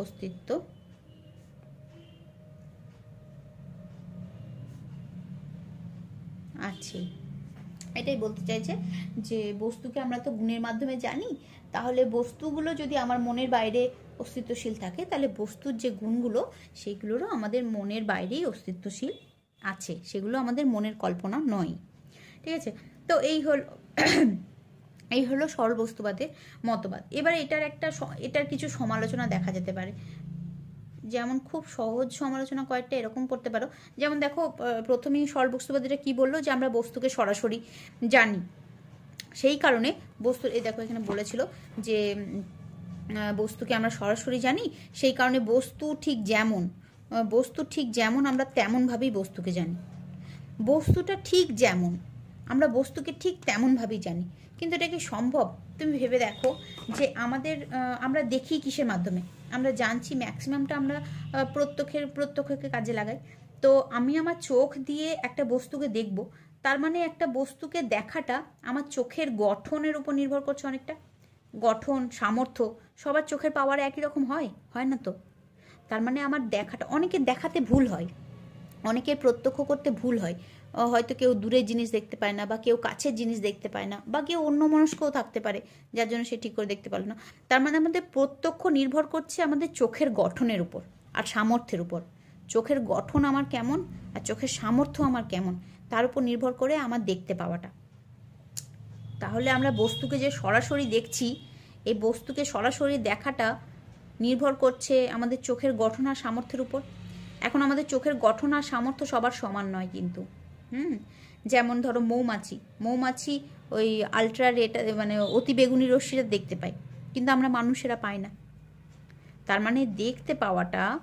অস্তিত্ব। আছে এটাই বলতে চাইছে যে বস্তুকে আমরা তো গুণের মাধ্যমে জানি, তাহলে বস্তুগুলো যদি আমার মনের বাইরে অস্তিত্বশীল থাকে, তাহলে বস্তুর যে গুণগুলো সেইগুলোরও আমাদের মনের বাইরেই অস্তিত্বশীল আছে, সেগুলো আমাদের মনের কল্পনা নয়। ঠিক আছে? তো এই হল এই হলো সরল বস্তুবাদের মতবাদ। এবার এটার একটা এটার কিছু সমালোচনা দেখা যেতে পারে। যেমন খুব সহজ সমালোচনা কয়েকটা এরকম করতে পারো। যেমন দেখো প্রথমেই সরল বস্তুবাদীরা কি বলল? যে আমরা বস্তুকে সরাসরি জানি। সেই কারণে বস্তু, এই দেখো এখানে বলেছিল যে বস্তুকে আমরা সরাসরি জানি। সেই কারণে বস্তু ঠিক যেমন বস্তু ঠিক যেমন আমরা তেমনভাবেই বস্তুকে জানি। বস্তুটা ঠিক যেমন, আমরা বস্তুকে ঠিক তেমনভাবেই জানি। কিন্তু এটা কি সম্ভব? তুমি ভেবে দেখো যে আমাদের আমরা দেখি কিসের মাধ্যমে? আমরা জানছি ম্যাক্সিমামটা আমরা প্রত্যক্ষের, প্রত্যক্ষকে কাজে লাগাই। তো আমি আমার চোখ দিয়ে একটা বস্তুকে দেখব, তার মানে একটা বস্তুকে দেখাটা আমার চোখের গঠনের উপর নির্ভর করছে অনেকটা। গঠন, সামর্থ্য, সবার চোখের পাওয়ার একই রকম হয়? হয় না তো? তার মানে আমার দেখাটা, অনেকে দেখাতে ভুল হয়। অনেকের প্রত্যক্ষ করতে ভুল হয়। হয়তো কেউ দূরের জিনিস দেখতে পায় না বা কেউ কাছের জিনিস দেখতে পায় না বা কেউ অন্য মনস্কও থাকতে পারে, যার জন্য সে ঠিক করে দেখতে পারল না। তার মানে আমাদের প্রত্যক্ষ নির্ভর করছে আমাদের চোখের গঠনের উপর আর সামর্থ্যের উপর। চোখের গঠন আমার কেমন আর চোখের সামর্থ্য আমার কেমন, তার উপর নির্ভর করে আমার দেখতে পাওয়াটা। তাহলে আমরা বস্তুকে যে সরাসরি দেখছি, এই বস্তুকে সরাসরি দেখাটা নির্ভর করছে আমাদের চোখের গঠন আর সামর্থ্যের উপর। এখন আমাদের চোখের গঠন আর সামর্থ্য সবার সমান নয় কিন্তু। হুম? যেমন ধরো মৌমাছি। মৌমাছি ওই আলট্রা রেট মানে অতি বেগুনি রশ্মিটা দেখতে পায়। কিন্তু আমরা মানুষেরা পাই না। তার মানে দেখতে পাওয়াটা,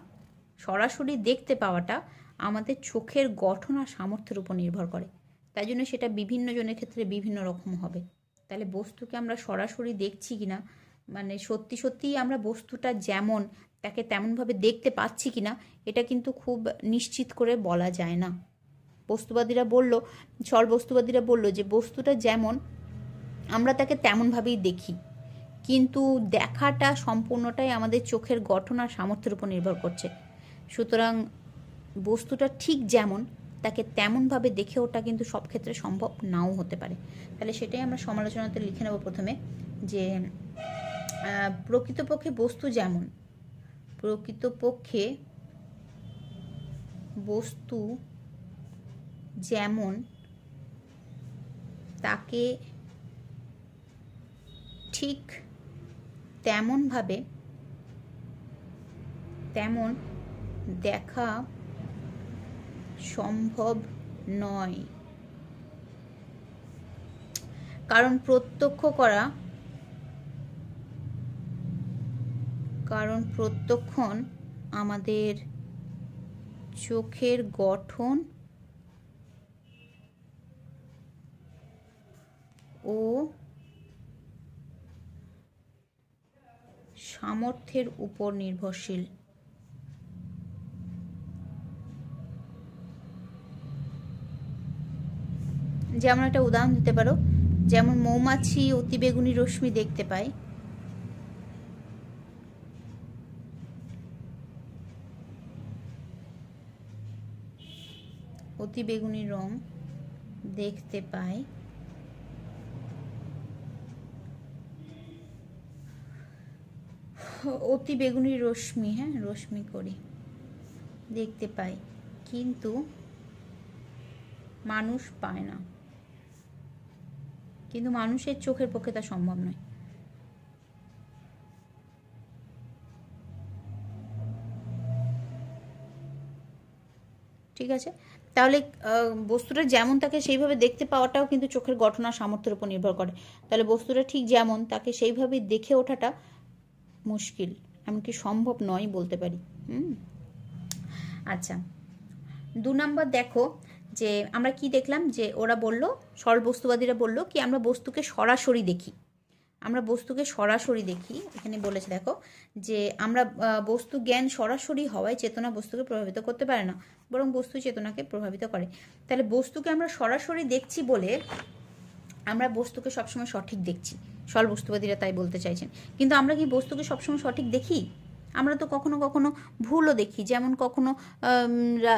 সরাসরি দেখতে পাওয়াটা আমাদের চোখের গঠন আর সামর্থ্যের উপর নির্ভর করে। তাই জন্য সেটা বিভিন্ন জনের ক্ষেত্রে বিভিন্ন রকম হবে। তাহলে বস্তুকে আমরা সরাসরি দেখছি কি না মানে সত্যি সত্যিই আমরা বস্তুটা যেমন, তাকে তেমনভাবে দেখতে পাচ্ছি কি না এটা কিন্তু খুব নিশ্চিত করে বলা যায় না। বস্তুবাদীরা বলল সল বস্তুবাদীরা বলল যে বস্তুটা যেমন, আমরা তাকে তেমনভাবেই দেখি। কিন্তু দেখাটা সম্পূর্ণটাই আমাদের চোখের গঠন আর সামর্থ্যের উপর নির্ভর করছে। সুতরাং বস্তুটা ঠিক যেমন, তাকে তেমনভাবে দেখে ওটা কিন্তু সব ক্ষেত্রে সম্ভব নাও হতে পারে। তাহলে সেটাই আমরা সমালোচনাতে লিখে নেব প্রথমে, যে প্রকৃতপক্ষে বস্তু যেমন, প্রকৃতপক্ষে বস্তু যেমন তাকে ঠিক তেমনভাবে তেমন দেখা সম্ভব নয়। কারণ প্রত্যক্ষ করা, কারণ প্রত্যক্ষণ আমাদের চোখের গঠন ও সামর্থ্যের উপর নির্ভরশীল। যেমন একটা উদাহরণ দিতে পারো, যেমন মৌমাছি অতিবেগুনি রশ্মি দেখতে পায় অতি বেগুনি রং দেখতে পায় অতি বেগুনি রশ্মি হ্যাঁ রশ্মি করি। দেখতে পাই। কিন্তু মানুষ পায় না। কিন্তু মানুষের চোখের পক্ষে তা সম্ভব নয়। ঠিক আছে? তাহলে বস্তুটা যেমন তাকে সেইভাবে দেখতে পাওয়াটাও কিন্তু চোখের গঠন সামর্থ্যের উপর নির্ভর করে। তাহলে বস্তুটা ঠিক যেমন, তাকে সেইভাবে দেখে ওঠাটা মুশকিল, এমনকি সম্ভব নয় বলতে পারি। হুম? আচ্ছা দু নম্বর দেখো যে আমরা কি দেখলাম? যে ওরা বলল সরল বস্তুবাদীরা বলল কি, আমরা বস্তুকে সরাসরি দেখি। আমরা বস্তুকে সরাসরি দেখি। এখানে বলেছে দেখো যে আমরা বস্তু জ্ঞান সরাসরি হওয়ায় চেতনা বস্তুকে প্রভাবিত করতে পারে না, বরং বস্তু চেতনাকে প্রভাবিত করে। তাহলে বস্তুকে আমরা সরাসরি দেখছি বলে আমরা বস্তুকে সবসময় সঠিক দেখছি। সল বস্তুবাদীরা তাই বলতে চাইছেন। কিন্তু আমরা কি বস্তুকে সবসময় সঠিক দেখি? আমরা তো কখনো কখনো ভুলও দেখি। যেমন কখনো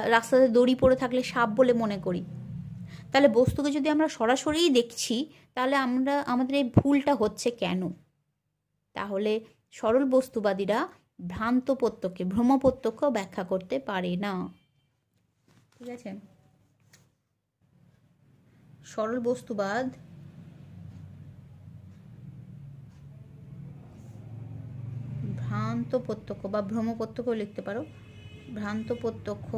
রাস্তাতে দড়ি পড়ে থাকলে সাপ বলে মনে করি। তাহলে বস্তুকে যদি আমরা সরাসরিই দেখছি, তাহলে আমরা, আমাদের এই ভুলটা হচ্ছে কেন? তাহলে সরল বস্তুবাদীরা ভ্রান্ত প্রত্যক্ষে ভ্রম প্রত্যক্ষ ব্যাখ্যা করতে পারে না। ঠিক আছে? সরল বস্তুবাদ ভ্রান্ত প্রত্যক্ষ বা ভ্রম প্রত্যক্ষ লিখতে পারো। ভ্রান্ত প্রত্যক্ষ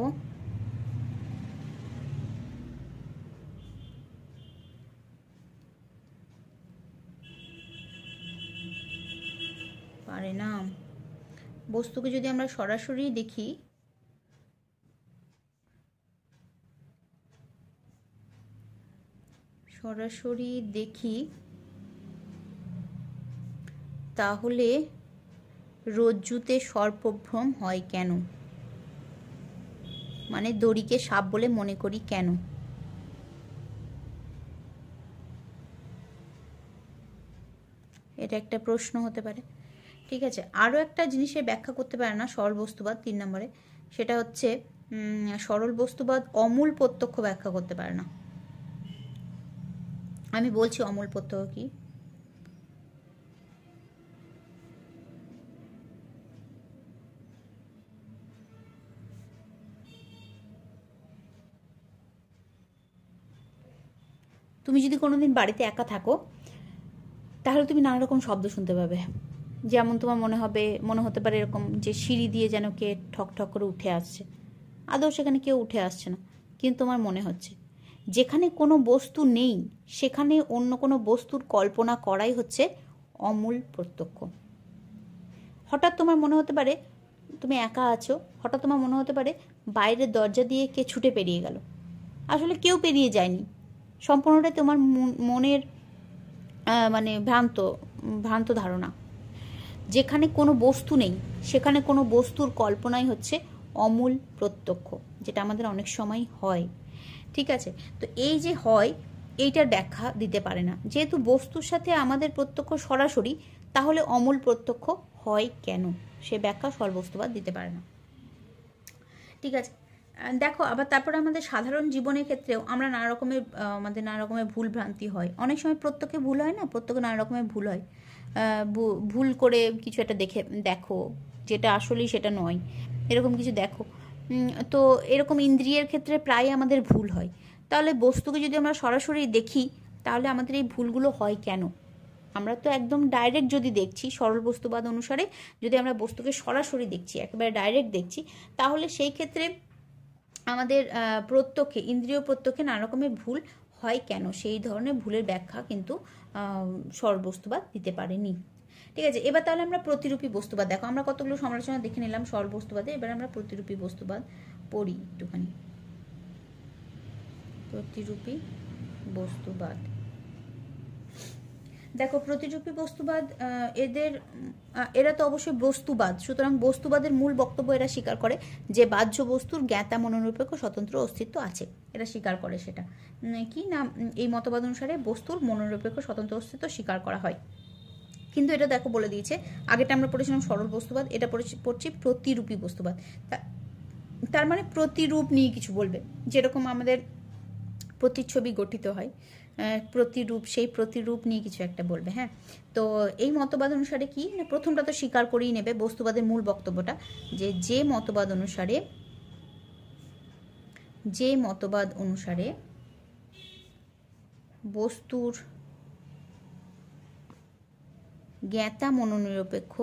পারে না। বস্তুকে যদি আমরা সরাসরি দেখি সরাসরি দেখি, তাহলে রজ্জুতে সর্পভ্রম হয় কেন? মানে দড়িকে সাপ বলে মনে করি কেন? এটা একটা প্রশ্ন হতে পারে। ঠিক আছে আরও একটা জিনিসের ব্যাখ্যা করতে পারে না সরল বস্তুবাদ তিন নম্বরে, সেটা হচ্ছে সরল বস্তুবাদ অমূল প্রত্যক্ষ ব্যাখ্যা করতে পারে না। আমি বলছি অমূল প্রত্যক্ষ কি? তুমি যদি কোনোদিন বাড়িতে একা থাকো, তাহলে তুমি নানা রকম শব্দ শুনতে পাবে। যেমন তোমার মনে হবে, মনে হতে পারে এরকম যে সিঁড়ি দিয়ে যেন কে ঠক ঠক করে উঠে আসছে। আদৌ সেখানে কেউ উঠে আসছে না, কিন্তু তোমার মনে হচ্ছে। যেখানে কোনো বস্তু নেই, সেখানে অন্য কোনো বস্তুর কল্পনা করাই হচ্ছে অমূল প্রত্যক্ষ। হঠাৎ তোমার মনে হতে পারে তুমি একা আছো, হঠাৎ তোমার মনে হতে পারে বাইরের দরজা দিয়ে কে ছুটে পেরিয়ে গেল। আসলে কেউ পেরিয়ে যায়নি। সম্পূর্ণটাই তোমার মনের মানে ভ্রান্ত ভ্রান্ত ধারণা। যেখানে কোনো বস্তু নেই, সেখানে কোনো বস্তুর কল্পনাই হচ্ছে অমূল প্রত্যক্ষ, যেটা আমাদের অনেক সময় হয়। ঠিক আছে? তো এই যে হয়, এইটার ব্যাখ্যা দিতে পারে না। যেহেতু বস্তুর সাথে আমাদের প্রত্যক্ষ সরাসরি, তাহলে অমূল প্রত্যক্ষ হয় কেন? সে ব্যাখ্যা সর্বস্তুবাদ দিতে পারে না। ঠিক আছে? দেখো, আবার তারপরে আমাদের সাধারণ জীবনের ক্ষেত্রেও আমরা নানা রকমের আমাদের নানা রকমের ভুল ভ্রান্তি হয়। অনেক সময় প্রত্যেকে ভুল হয় না? প্রত্যেকে নানা রকমের ভুল হয়। ভুল করে কিছু একটা দেখে, দেখো, যেটা আসলেই সেটা নয়। এরকম কিছু দেখো। তো এরকম ইন্দ্রিয়ের ক্ষেত্রে প্রায় আমাদের ভুল হয়। তাহলে বস্তুকে যদি আমরা সরাসরি দেখি, তাহলে আমাদের এই ভুলগুলো হয় কেন? আমরা তো একদম ডাইরেক্ট যদি দেখছি, সরল বস্তুবাদ অনুসারে যদি আমরা বস্তুকে সরাসরি দেখছি, একেবারে ডাইরেক্ট দেখছি, তাহলে সেই ক্ষেত্রে আমাদের প্রত্যক্ষে, ইন্দ্রিয় প্রত্যক্ষে নানা রকমের ভুল হয় কেন? সেই ধরনের ভুলের ব্যাখ্যা কিন্তু সর্বস্তুবাদ দিতে পারেনি। ঠিক আছে, এবার তাহলে আমরা প্রতিরূপী বস্তুবাদ দেখো। আমরা কতগুলো সমালোচনা দেখে নিলাম সর্বস্তুবাদে এবার আমরা প্রতিরূপী বস্তুবাদ পড়ি একটুখানি। প্রতিরূপী বস্তুবাদ। দেখো প্রতিরূপী বস্তুবাদ এদের এরা তো অবশ্যই বস্তুবাদ। সুতরাং বস্তুবাদের মূল বক্তব্য এরা স্বীকার করে যে বাহ্য বস্তুর জ্ঞাতা মনোনিরপেক্ষ স্বতন্ত্র অস্তিত্ব আছে। এরা স্বীকার করে সেটা। কি না এই মতবাদ অনুসারে বস্তুর মনোনিরপেক্ষ স্বতন্ত্র অস্তিত্ব স্বীকার করা হয়। কিন্তু এটা দেখো বলে দিয়েছে, আগেটা আমরা পড়েছিলাম সরল বস্তুবাদ, এটা পড়ছি প্রতিরূপী বস্তুবাদ। তার মানে প্রতিরূপ নিয়ে কিছু বলবে। যেরকম আমাদের প্রতিচ্ছবি গঠিত হয়। প্রতিরূপ, সেই প্রতিরূপ নিয়ে কিছু একটা বলবে হ্যাঁ? তো এই মতবাদ অনুসারে কি? না, প্রথমটা তো স্বীকার করেই নেবে বস্তুবাদের মূল বক্তব্যটা, যে যে মতবাদ অনুসারে, যে মতবাদ অনুসারে বস্তুর জ্ঞাতা মনোনিরপেক্ষ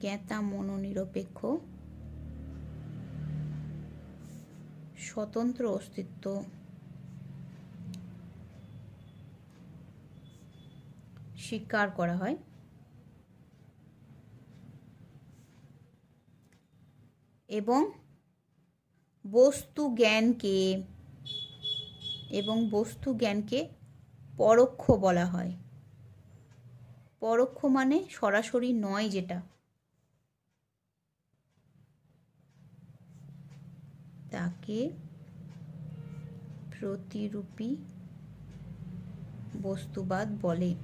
জ্ঞাতা মনোনিরপেক্ষ স্বতন্ত্র অস্তিত্ব স্বীকার করা হয়। এবং বস্তু জ্ঞানকে এবং বস্তু জ্ঞানকে পরোক্ষ বলা হয়। পরোক্ষ মানে সরাসরি নয় যেটা। তাকে প্রতিরূপী বস্তুবাদ বলে।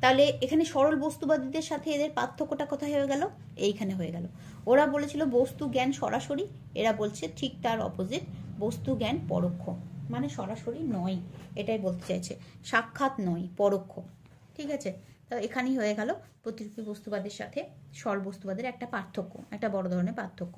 তাহলে এখানে সরল বস্তুবাদীদের সাথে এদের পার্থক্যটা কোথায় হয়ে গেল? এইখানে হয়ে গেল। ওরা বলেছিল বস্তু জ্ঞান সরাসরি, এরা বলছে ঠিক তার অপোজিট বস্তু জ্ঞান পরোক্ষ। মানে সরাসরি নয়, এটাই বলতে চাইছে। সাক্ষাৎ নয়, পরোক্ষ। ঠিক আছে? তো এখানেই হয়ে গেল প্রতিরূপী বস্তুবাদের সাথে সরল বস্তুবাদের একটা পার্থক্য, একটা বড় ধরনের পার্থক্য।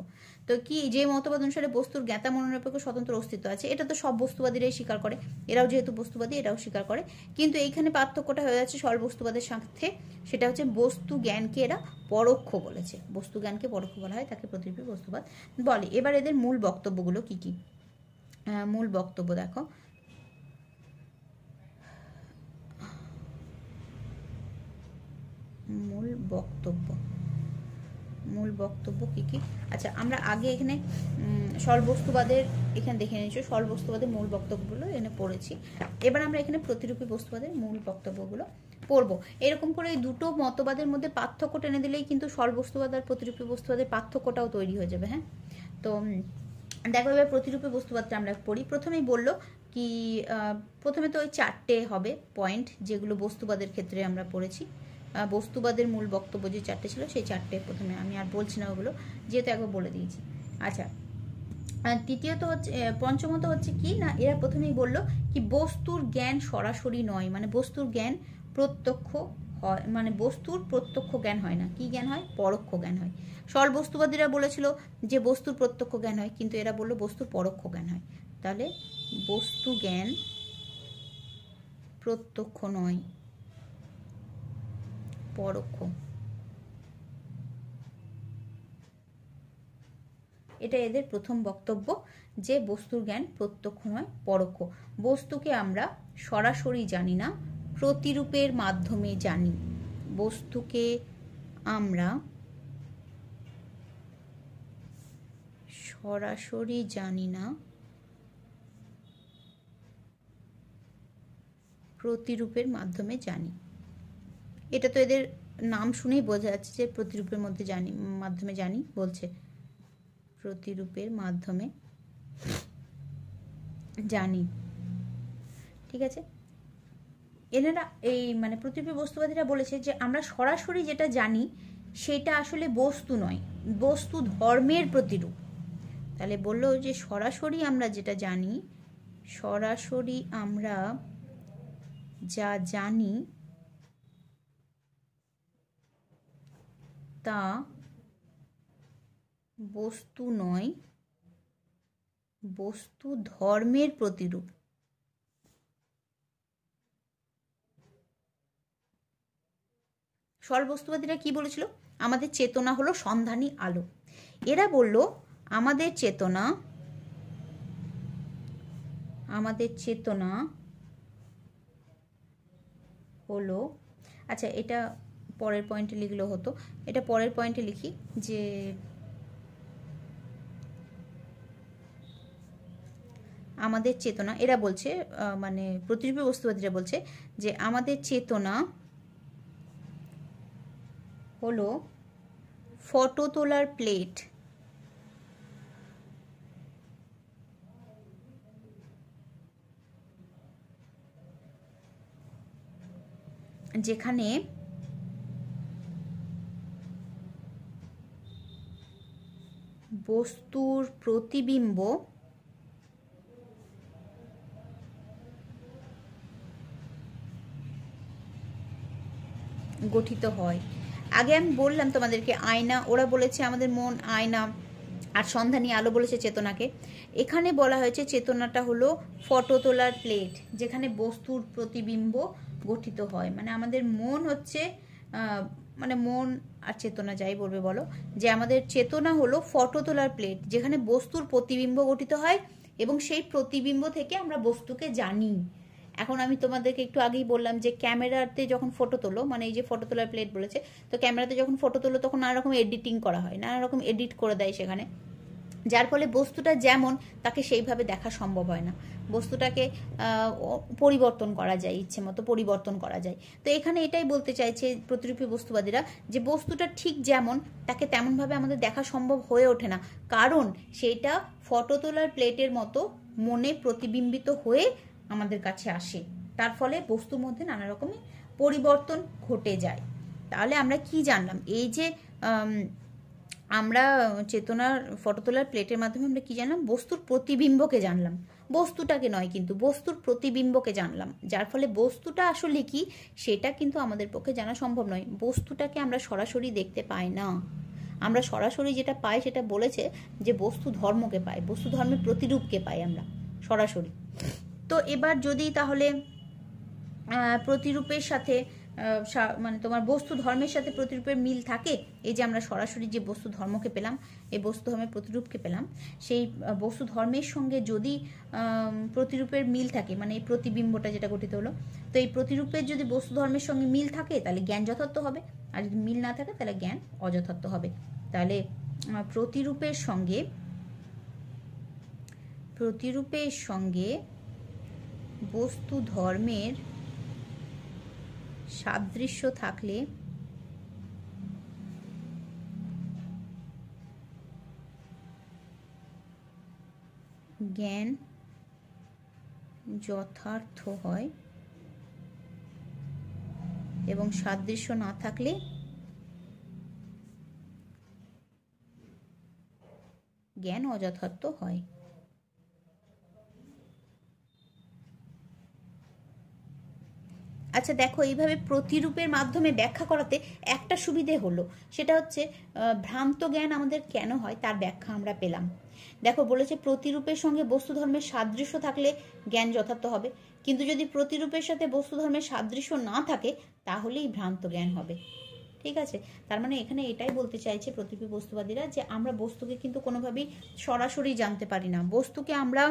তো কি যে মতবাদ অনুসারে বস্তুর জ্ঞাতা, মনোনিরপেক্ষ, স্বতন্ত্র অস্তিত্ব আছে, এটা তো সব বস্তুবাদীরাই স্বীকার করে। এরাও যেহেতু বস্তুবাদী, এরাও স্বীকার করে। কিন্তু এইখানে পার্থক্যটা হয়ে যাচ্ছে সরল বস্তুবাদের সাথে, সেটা হচ্ছে বস্তু জ্ঞানকে এরা পরোক্ষ বলেছে। বস্তু জ্ঞানকে পরোক্ষ বলা হয়, তাকে প্রতিরূপী বস্তুবাদ বলে। এবার এদের মূল বক্তব্যগুলো কি কি? মূল বক্তব্য দেখো। মূল বক্তব্য। মূল বক্তব্য কী কী? আচ্ছা আমরা আগে এখানে সলবস্তুবাদের এখানে দেখে নিয়েছি সলবস্তুবাদের মূল বক্তব্যগুলো এখানে পড়েছি। এবার আমরা এখানে প্রতিরূপী বস্তুবাদের মূল বক্তব্যগুলো পড়ব। এরকম করে দুটো মতবাদের মধ্যে পার্থক্য টেনে দিলেই কিন্তু সলবস্তুবাদ আর প্রতিরূপী বস্তুবাদের পার্থক্যটাও তৈরি হয়ে যাবে হ্যাঁ? তো দেখো এবার প্রতিরূপী বস্তুবাদটা আমরা পড়ি। প্রথমেই বলল কি প্রথমে তো ওই চারটে হবে পয়েন্ট যেগুলো বস্তুবাদের ক্ষেত্রে আমরা পড়েছি। বস্তুবাদের মূল বক্তব্য যে চারটে ছিল, সেই চারটে প্রথমে আমি আর বলছি না ওগুলো, যেহেতু একবার বলে দিয়েছি। আচ্ছা তৃতীয়ত হচ্ছে পঞ্চমত হচ্ছে কি না, এরা প্রথমেই বলল কি বস্তুর জ্ঞান সরাসরি নয় মানে বস্তুর জ্ঞান প্রত্যক্ষ হয় মানে বস্তুর প্রত্যক্ষ জ্ঞান হয় না। কি জ্ঞান হয়? পরোক্ষ জ্ঞান হয়। সল বস্তুবাদীরা বলেছিল যে বস্তুর প্রত্যক্ষ জ্ঞান হয়, কিন্তু এরা বলল বস্তুর পরোক্ষ জ্ঞান হয়। তাহলে বস্তু জ্ঞান প্রত্যক্ষ নয়। পরোক্ষ। এটা এদের প্রথম বক্তব্য, যে বস্তুর জ্ঞান প্রত্যক্ষ নয় পরোক্ষ। বস্তুকে আমরা সরাসরি জানি না, প্রতিরূপের মাধ্যমে জানি। বস্তুকে আমরা সরাসরি জানি না, প্রতিরূপের মাধ্যমে জানি। এটা তো এদের নাম শুনেই বোঝা যাচ্ছে যে প্রতিরূপের মধ্যে জানি, মাধ্যমে জানি, বলছে। প্রতিরূপের মাধ্যমে জানি। ঠিক আছে? এনারা এই মানে প্রতিরূপী বস্তুবাদীরা বলেছে যে আমরা সরাসরি যেটা জানি, সেটা আসলে বস্তু নয়, বস্তু ধর্মের প্রতিরূপ। তাহলে বলল যে সরাসরি আমরা যেটা জানি, সরাসরি আমরা যা জানি তা বস্তু নয়, বস্তু ধর্মের প্রতিরূপ। সর্বস্তুবাদীরা কি বলেছিল? আমাদের চেতনা হলো সন্ধানী আলো। এরা বলল, আমাদের চেতনা আমাদের চেতনা হলো আচ্ছা এটা পরের পয়েন্টে লিখলেও হতো। এটা পরের পয়েন্টে লিখি যে আমাদের চেতনা, এরা বলছে মানে প্রতিরূপী বস্তুবাদীরা বলছে যে আমাদের চেতনা হলো ফটো তোলার প্লেট যেখানে বস্তুর প্রতিবিম্ব গঠিত হয়। আগে আমি বললাম তোমাদেরকে আয়না, ওরা বলেছে আমাদের মন আয়না, আর সন্ধানী আলো বলেছে চেতনাকে। এখানে বলা হয়েছে চেতনাটা হলো ফটো তোলার প্লেট, যেখানে বস্তুর প্রতিবিম্ব গঠিত হয়। মানে আমাদের মন হচ্ছে মানে মন আর চেতনা যাই বলবে বলো, যে আমাদের চেতনা হলো ফটো তোলার প্লেট যেখানে বস্তুর প্রতিবিম্ব গঠিত হয় এবং সেই প্রতিবিম্ব থেকে আমরা বস্তুকে জানি। এখন আমি তোমাদেরকে একটু আগেই বললাম যে ক্যামেরাতে যখন ফটো তোলো মানে এই যে ফটো তোলার প্লেট বলেছে, তো ক্যামেরাতে যখন ফটো তোলো, তখন নানা রকম এডিটিং করা হয় নানা রকম এডিট করে দেয় সেখানে। যার ফলে বস্তুটা যেমন, তাকে সেইভাবে দেখা সম্ভব হয় না। বস্তুটাকে পরিবর্তন করা যায়, ইচ্ছে মতো পরিবর্তন করা যায়। তো এখানে এটাই বলতে চাইছে প্রতিরূপী বস্তুবাদীরা যে বস্তুটা ঠিক যেমন, তাকে তেমনভাবে আমাদের দেখা সম্ভব হয়ে ওঠে না। কারণ সেটা ফটো তোলার প্লেটের মতো মনে প্রতিবিম্বিত হয়ে আমাদের কাছে আসে। তার ফলে বস্তুর মধ্যে নানা রকমের পরিবর্তন ঘটে যায়। তাহলে আমরা কি জানলাম? এই যে আমরা চেতনার ফটো তোলার প্লেটের মাধ্যমে আমরা কি জানলাম? বস্তুর প্রতিবিম্বকে জানলাম। বস্তুটাকে নয় কিন্তু, বস্তুর প্রতিবিম্বকে জানলাম। যার ফলে বস্তুটা আসলে কি, সেটা কিন্তু আমাদের পক্ষে জানা সম্ভব নয়। বস্তুটাকে আমরা সরাসরি দেখতে পাই না। আমরা সরাসরি যেটা পাই, সেটা বলেছে যে বস্তু ধর্মকে পাই বস্তু ধর্মের প্রতিরূপকে পাই আমরা, সরাসরি। তো এবার যদি তাহলে প্রতিরূপের সাথে মানে তোমার বস্তু ধর্মের সাথে প্রতিরূপের মিল থাকে, এই যে আমরা সরাসরি যে বস্তু ধর্মকে পেলাম, এই বস্তু ধর্মের প্রতিরূপকে পেলাম, সেই বস্তু ধর্মের সঙ্গে যদি প্রতিরূপের মিল থাকে মানে এই প্রতিবিম্বটা যেটা গঠিত হলো, তো এই প্রতিরূপের যদি বস্তু ধর্মের সঙ্গে মিল থাকে, তাহলে জ্ঞান যথার্থ হবে, আর যদি মিল না থাকে, তাহলে জ্ঞান অযথার্থ হবে। তাহলে প্রতিরূপের সঙ্গে প্রতিরূপের সঙ্গে বস্তু ধর্মের সাদৃশ্য থাকলে জ্ঞান যথার্থ হয় এবং সাদৃশ্য না থাকলে জ্ঞান অযথার্থ হয়। আচ্ছা দেখো, এইভাবে প্রতিরূপের মাধ্যমে ব্যাখ্যা করাতে একটা সুবিধে হলো। সেটা হচ্ছে ভ্রান্ত জ্ঞান আমাদের কেন হয়? তার ব্যাখ্যা আমরা পেলাম। দেখো, বলেছে, প্রতিরূপের সঙ্গে বস্তু ধর্মের সাদৃশ্য থাকলে জ্ঞান যথার্থ হবে। কিন্তু যদি প্রতিরূপের সাথে বস্তু ধর্মের সাদৃশ্য না থাকে, তাহলেই ভ্রান্ত জ্ঞান হবে। ঠিক আছে? তার মানে এখানে এটাই বলতে চাইছে প্রতিপি বস্তুবাদীরা যে আমরা বস্তুকে কিন্তু কোনোভাবেই সরাসরি জানতে পারি না। বস্তুকে আমরা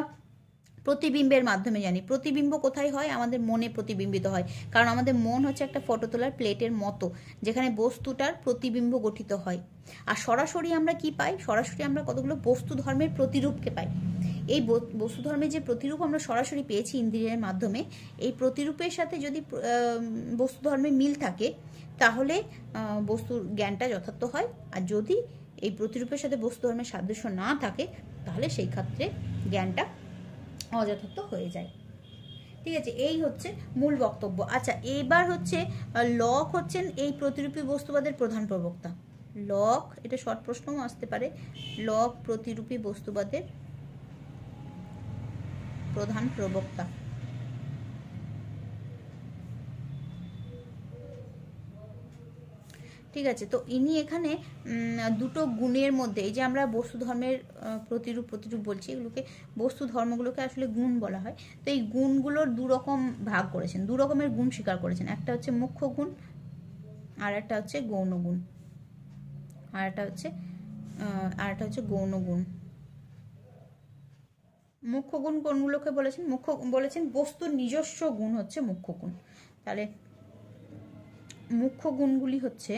প্রতিবিম্বের মাধ্যমে জানি। প্রতিবিম্ব কোথায় হয়? আমাদের মনে প্রতিবিম্বিত হয়। কারণ আমাদের মন হচ্ছে একটা ফটো তোলার প্লেটের মতো, যেখানে বস্তুটার প্রতিবিম্ব গঠিত হয়। আর সরাসরি আমরা কি পাই? সরাসরি আমরা কতগুলো বস্তু ধর্মের প্রতিরূপকে পাই। এই বস্তু ধর্মের যে প্রতিরূপ আমরা সরাসরি পেয়েছি ইন্দ্রিয়ের মাধ্যমে, এই প্রতিরূপের সাথে যদি বস্তু ধর্মে মিল থাকে, তাহলে বস্তুর জ্ঞানটা যথার্থ হয়। আর যদি এই প্রতিরূপের সাথে বস্তু ধর্মের সাদৃশ্য না থাকে, তাহলে সেই ক্ষেত্রে জ্ঞানটা অযথার্থ হয়ে যায়। ঠিক আছে, এই হচ্ছে মূল বক্তব্য। আচ্ছা এবার হচ্ছে লক হচ্ছেন এই প্রতিরূপী বস্তুবাদের প্রধান প্রবক্তা। লক, এটা শর্ট প্রশ্নও আসতে পারে। লক প্রতিরূপী বস্তুবাদের প্রধান প্রবক্তা। ঠিক আছে? তো ইনি এখানে দুটো গুণের মধ্যে, এই যে আমরা বস্তু ধর্মের প্রতিরূপ প্রতিরূপ বলছি, এগুলোকে বস্তু ধর্মগুলোকে আসলে গুণ বলা হয়। তো এই গুণগুলোর দু রকম ভাগ করেছেন, দু রকমের গুণ স্বীকার করেছেন। একটা হচ্ছে মুখ্য গুণ, আর একটা হচ্ছে গৌণ গুণ। আর একটা হচ্ছে আর একটা হচ্ছে গৌণ গুণ। মুখ্য গুণ কোনগুলোকে বলেছেন? মুখ্য, বলেছেন বস্তুর নিজস্ব গুণ হচ্ছে মুখ্য গুণ। তাহলে মুখ্য গুণগুলি হচ্ছে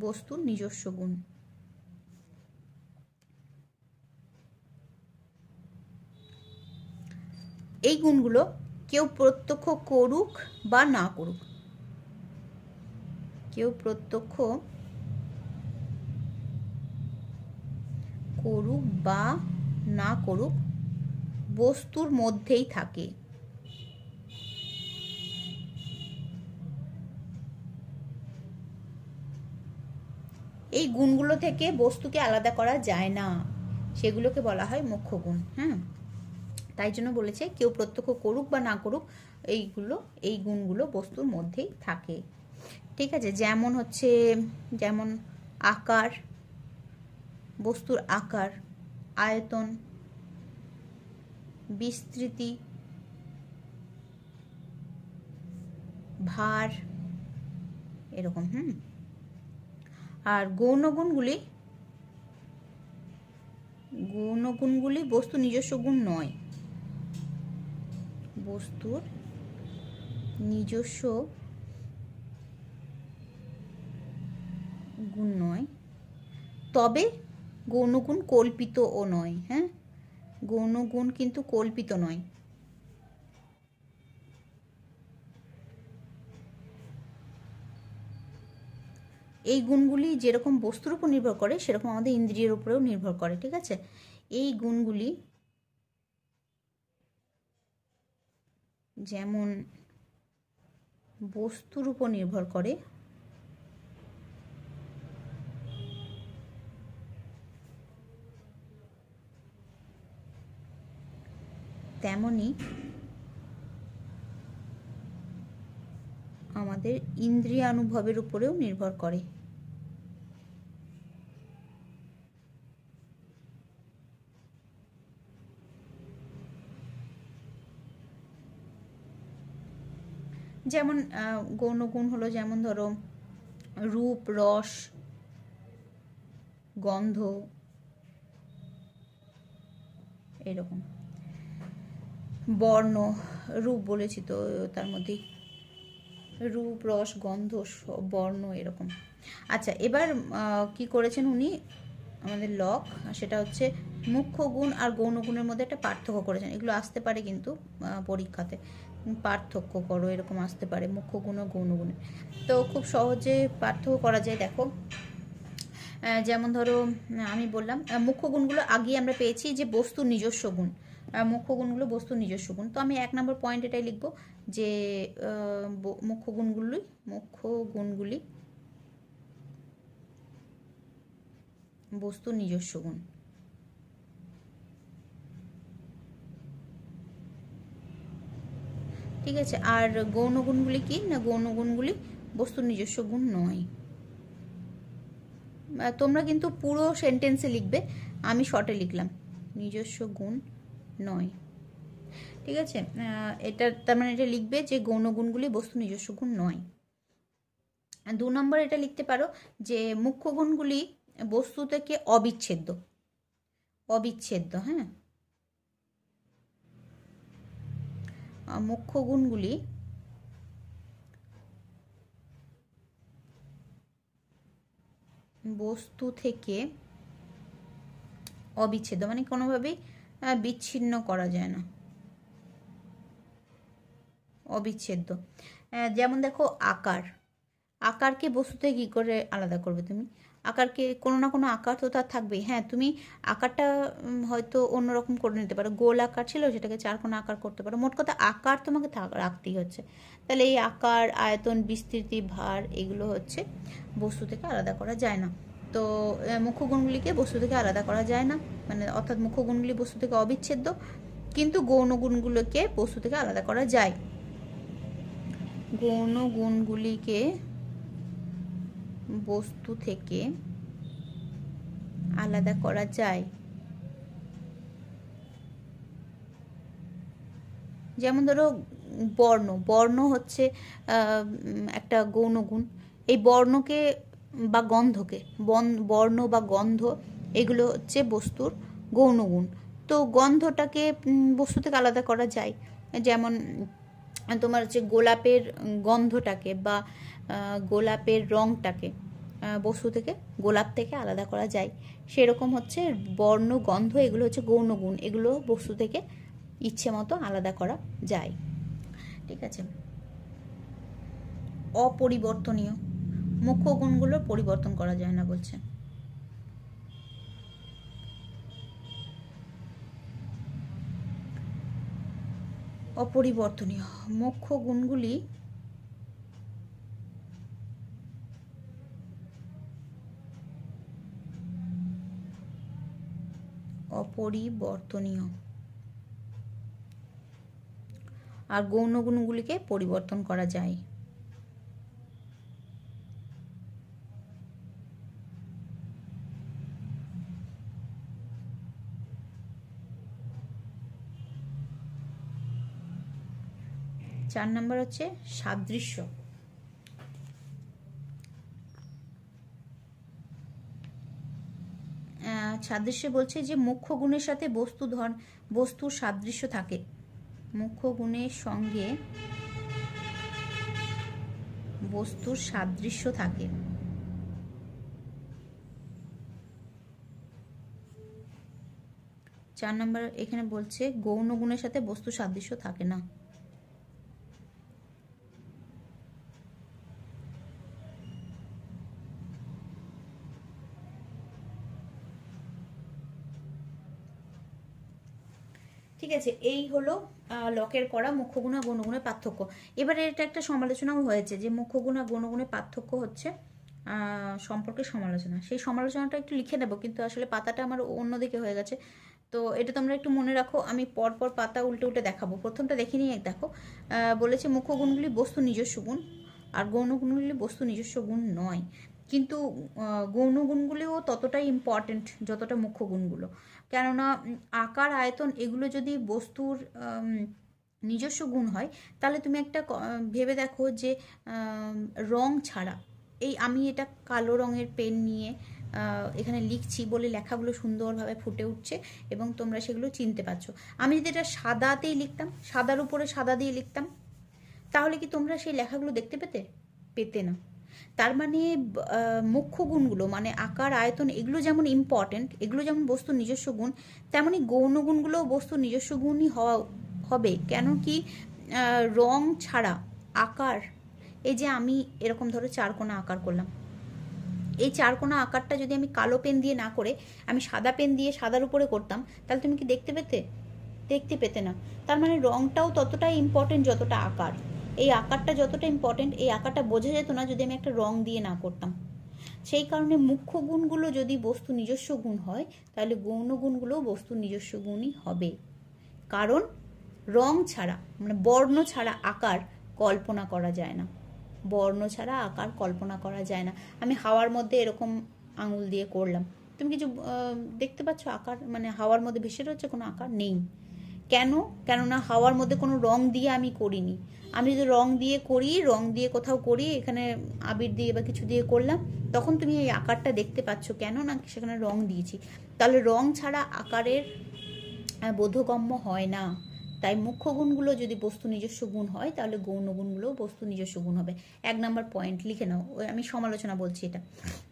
বস্তুর নিজস্ব গুণ। এই গুণগুলো কেউ প্রত্যক্ষ করুক বা না করুক। কেউ প্রত্যক্ষ করুক বা না করুক, বস্তুর মধ্যেই থাকে। এই গুণগুলো থেকে বস্তুকে আলাদা করা যায় না। সেগুলোকে বলা হয় মুখ্য গুণ হ্যাঁ তাই জন্য বলেছে, কেউ প্রত্যক্ষ করুক বা না করুক, এইগুলো, এই গুণগুলো বস্তুর মধ্যেই থাকে। ঠিক আছে, যেমন হচ্ছে, যেমন আকার, বস্তুর আকার, আয়তন, বিস্তৃতি, ভার, এরকম, হুম? আর গৌণগুণগুলি গৌণগুণগুলি বস্তু নিজস্ব গুণ নয়। বস্তুর নিজস্ব গুণ নয়। তবে গৌণগুণ কল্পিত ও নয় হ্যাঁ? গৌণগুণ কিন্তু কল্পিত নয়। এই গুণগুলি যেরকম বস্তুর উপর নির্ভর করে, সেরকম আমাদের ইন্দ্রিয়ের উপরেও নির্ভর করে, ঠিক আছে? এই গুণগুলি যেমন বস্তুর উপর নির্ভর করে, তেমনি আমাদের ইন্দ্রিয়ানুভবের উপরেও নির্ভর করে। যেমন গৌণগুণ হলো যেমন ধরো, রূপ, রস, গন্ধ, এরকম। বর্ণ, রূপ বলেছি তো, তার মধ্যেই রূপ, রস, গন্ধ বর্ণ এরকম। আচ্ছা এবার কি করেছেন উনি? আমাদের লক সেটা হচ্ছে মুখ্য গুণ আর গৌণ গুণের মধ্যে একটা পার্থক্য করেছেন। এগুলো আসতে পারে কিন্তু পরীক্ষাতে। পার্থক্য করো, এরকম আসতে পারে, মুখ্য গুণ ও গৌণ গুণে। তো খুব সহজে পার্থক্য করা যায়, দেখো। যেমন ধরো, আমি বললাম মুখ্য গুণগুলো আগেই আমরা পেয়েছি যে বস্তুর নিজস্ব গুণ। মুখ্য গুণগুলো বস্তুর নিজস্ব গুণ। তো আমি এক নম্বর পয়েন্ট এটাই লিখব যে মুখ্য গুণগুলি মুখ্য গুণগুলি বস্তুর নিজস্ব গুণ। ঠিক আছে, আর গৌণ গুণগুলি কি? না গৌণ গুণগুলি বস্তুর নিজস্ব গুণ নয়। তোমরা কিন্তু পুরো সেন্টেন্সে লিখবে, আমি শর্টে লিখলাম। নিজস্ব গুণ নয়। ঠিক আছে? এটা তার মানে এটা লিখবে যে গৌণ গুণগুলি বস্তু নিজস্ব গুণ নয়। দু নম্বর এটা লিখতে পারো যে মুখ্য গুণগুলি বস্তু থেকে অবিচ্ছেদ্য। অবিচ্ছেদ্য হ্যাঁ? মুখ্য গুণগুলি বস্তু থেকে অবিচ্ছেদ্য। মানে কোনোভাবেই বিচ্ছিন্ন করা যায় না। অবিচ্ছেদ্য। যেমন দেখো আকার। আকারকে বস্তুতে কী করে আলাদা করবে তুমি? আকারকে কোনো না কোনো আকার তো তার থাকবেই। হ্যাঁ তুমি আকারটা হয়তো অন্যরকম করে নিতে পারো। গোল আকার ছিল, সেটাকে চার কোনো আকার করতে পারো। মোট কথা আকার তোমাকে রাখতেই হচ্ছে। তাহলে এই আকার, আয়তন, বিস্তৃতি, ভার, এগুলো হচ্ছে বস্তু থেকে আলাদা করা যায় না। তো মুখ্য গুণগুলিকে বস্তু থেকে আলাদা করা যায় না। মানে অর্থাৎ মুখ্য গুণগুলি বস্তু থেকে অবিচ্ছেদ্য, কিন্তু গৌণ গুণগুলোকে বস্তু থেকে আলাদা করা যায়। গৌণ গুণগুলিকে বস্তু থেকে আলাদা করা যায়। যেমন ধরো, বর্ণ। বর্ণ হচ্ছে একটা গৌণ গুণ এই বর্ণকে বা গন্ধকে, বন, বর্ণ বা গন্ধ, এগুলো হচ্ছে বস্তুর গৌণ গুণ তো গন্ধটাকে বস্তু থেকে আলাদা করা যায়। যেমন, তোমার হচ্ছে গোলাপের গন্ধটাকে বা গোলাপের রঙটাকে বস্তু থেকে, গোলাপ থেকে আলাদা করা যায়। সেরকম হচ্ছে বর্ণ, গন্ধ, এগুলো হচ্ছে গৌণ গুণ এগুলো বস্তু থেকে ইচ্ছে মতো আলাদা করা যায়। ঠিক আছে? অপরিবর্তনীয়। মুখ্য গুণগুলো পরিবর্তন করা যায় না বলছে। অপরিবর্তনীয়। মুখ্য গুণগুলি অপরিবর্তনীয়। আর গৌণ গুণগুলিকে পরিবর্তন করা যায়। চার নম্বর হচ্ছে সাদৃশ্য। সাদৃশ্য বলছে যে মুখ্য গুণের সাথে বস্তু ধর বস্তুর সাদৃশ্য থাকে। মুখ্য গুণের সঙ্গে বস্তুর সাদৃশ্য থাকে। চার নম্বর এখানে বলছে গৌণ গুণের সাথে বস্তু সাদৃশ্য থাকে না। ঠিক আছে, এই হলো লকের করা মুখ্যগুণ গণগুণের পার্থক্য। এবারে এটা একটা সমালোচনাও হয়েছে যে মুখ্যগুণ গণগুণের পার্থক্য হচ্ছে সম্পর্কে সমালোচনা। সেই সমালোচনাটা একটু লিখে নেব, কিন্তু আসলে পাতাটা আমার অন্যদিকে হয়ে গেছে। তো এটা তোমরা একটু মনে রাখো, আমি পরপর পাতা উল্টে উল্টে দেখাবো। প্রথমটা দেখে নিয়ে দেখো বলেছে মুখ্যগুণগুলি বস্তু নিজস্ব গুণ, আর গৌণগুণগুলি বস্তু নিজস্ব গুণ নয়। কিন্তু গৌণ গুণগুলিও ততটাই ইম্পর্টেন্ট যতটা মুখ্য গুণগুলো কেননা আকার, আয়তন এগুলো যদি বস্তুর নিজস্ব গুণ হয়, তাহলে তুমি একটা ভেবে দেখো যে রং ছাড়া, এই আমি এটা কালো রঙের পেন নিয়ে এখানে লিখছি বলে লেখাগুলো সুন্দরভাবে ফুটে উঠছে এবং তোমরা সেগুলো চিনতে পারছ। আমি যদি এটা সাদাতেই লিখতাম, সাদার উপরে সাদা দিয়ে লিখতাম, তাহলে কি তোমরা সেই লেখাগুলো দেখতে পেতে? পেতে না। তার মানে মুখ্য গুণগুলো মানে আকার, আয়তন, এগুলো যেমন ইম্পর্টেন্ট এগুলো যেমন বস্তুর নিজস্ব গুণ তেমনই গৌণ গুণগুলোও বস্তুর নিজস্ব গুণই হওয়া, হবে। কেন কি রং ছাড়া আকার, এই যে আমি এরকম ধরো চারকোনা আকার করলাম, এই চারকোনা আকারটা যদি আমি কালো পেন দিয়ে না করে, আমি সাদা পেন দিয়ে সাদার উপরে করতাম, তাহলে তুমি কি দেখতে পেতে? দেখতে পেতে না। তার মানে রংটাও ততটাই ইম্পর্টেন্ট যতটা আকার। এই আকারটা যতটা ইম্পর্টেন্ট এই আকারটা বোঝা যেত না যদি আমি একটা রং দিয়ে না করতাম। সেই কারণে মুখ্য গুণগুলো যদি বস্তু নিজস্ব গুণ হয়, তাহলে গৌণ গুণগুলোও বস্তু নিজস্ব গুণই হবে। কারণ রং ছাড়া মানে বর্ণ ছাড়া আকার কল্পনা করা যায় না। বর্ণ ছাড়া আকার কল্পনা করা যায় না। আমি হাওয়ার মধ্যে এরকম আঙুল দিয়ে করলাম। তুমি কিছু দেখতে পাচ্ছ আকার? মানে হাওয়ার মধ্যে ভেসে রয়েছে কোনো আকার? নেই। কেন? কেননা হাওয়ার মধ্যে কোনো রং দিয়ে আমি করিনি। আমি যদি রং দিয়ে করি, রং দিয়ে কোথাও করি, এখানে আবির দিয়ে বা কিছু দিয়ে করলাম, তখন তুমি এই আকারটা দেখতে পাচ্ছ কেন না সেখানে রং দিয়েছি। তাহলে রং ছাড়া আকারের বোধগম্য হয় না। তাই মুখ্য গুণগুলো যদি বস্তু নিজস্ব গুণ হয়, তাহলে গৌণ গুণগুলো বস্তু নিজস্ব গুণ হবে। এক নাম্বার পয়েন্ট লিখে নাও। ওই আমি সমালোচনা বলছি এটা।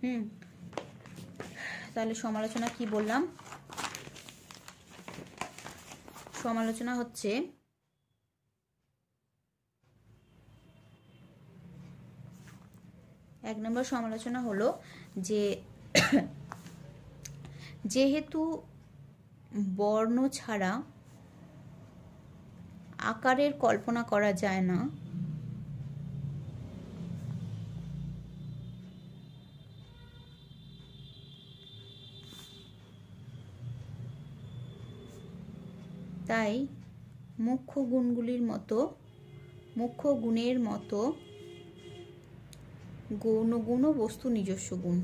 হুম। তাহলে সমালোচনা কি বললাম? সমালোচনা হচ্ছে। এক নম্বর সমালোচনা হলো যে, যেহেতু বর্ণ ছাড়া আকারের কল্পনা করা যায় না তাই মুখ্য গুণগুলির মতো মুখ্য গুণের মতো গৌণ গুণ ও বস্তু নিজস্ব গুণ।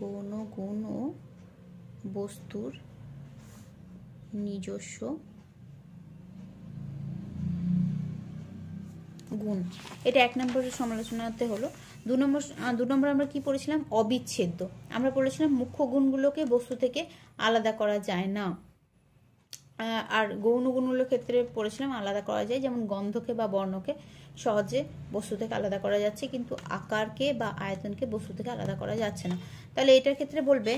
গৌণ গুণ ও বস্তুর নিজস্ব গুণ। এটা এক নম্বরের সমালোচনাতে হলো। দু নম্বর দু নম্বর আমরা কি পড়েছিলাম? অবিচ্ছেদ্য। আমরা পড়েছিলাম মুখ্য গুণগুলোকে বস্তু থেকে আলাদা করা যায় না। আর গৌণ গুণগুলোর ক্ষেত্রে পড়েছিলাম, আলাদা করা যায়। যেমন গন্ধকে বা বর্ণকে সহজে বস্তু থেকে আলাদা করা যাচ্ছে, কিন্তু আকারকে বা আয়তনকে বস্তু থেকে আলাদা করা যাচ্ছে না। তাহলে এটার ক্ষেত্রে বলবে,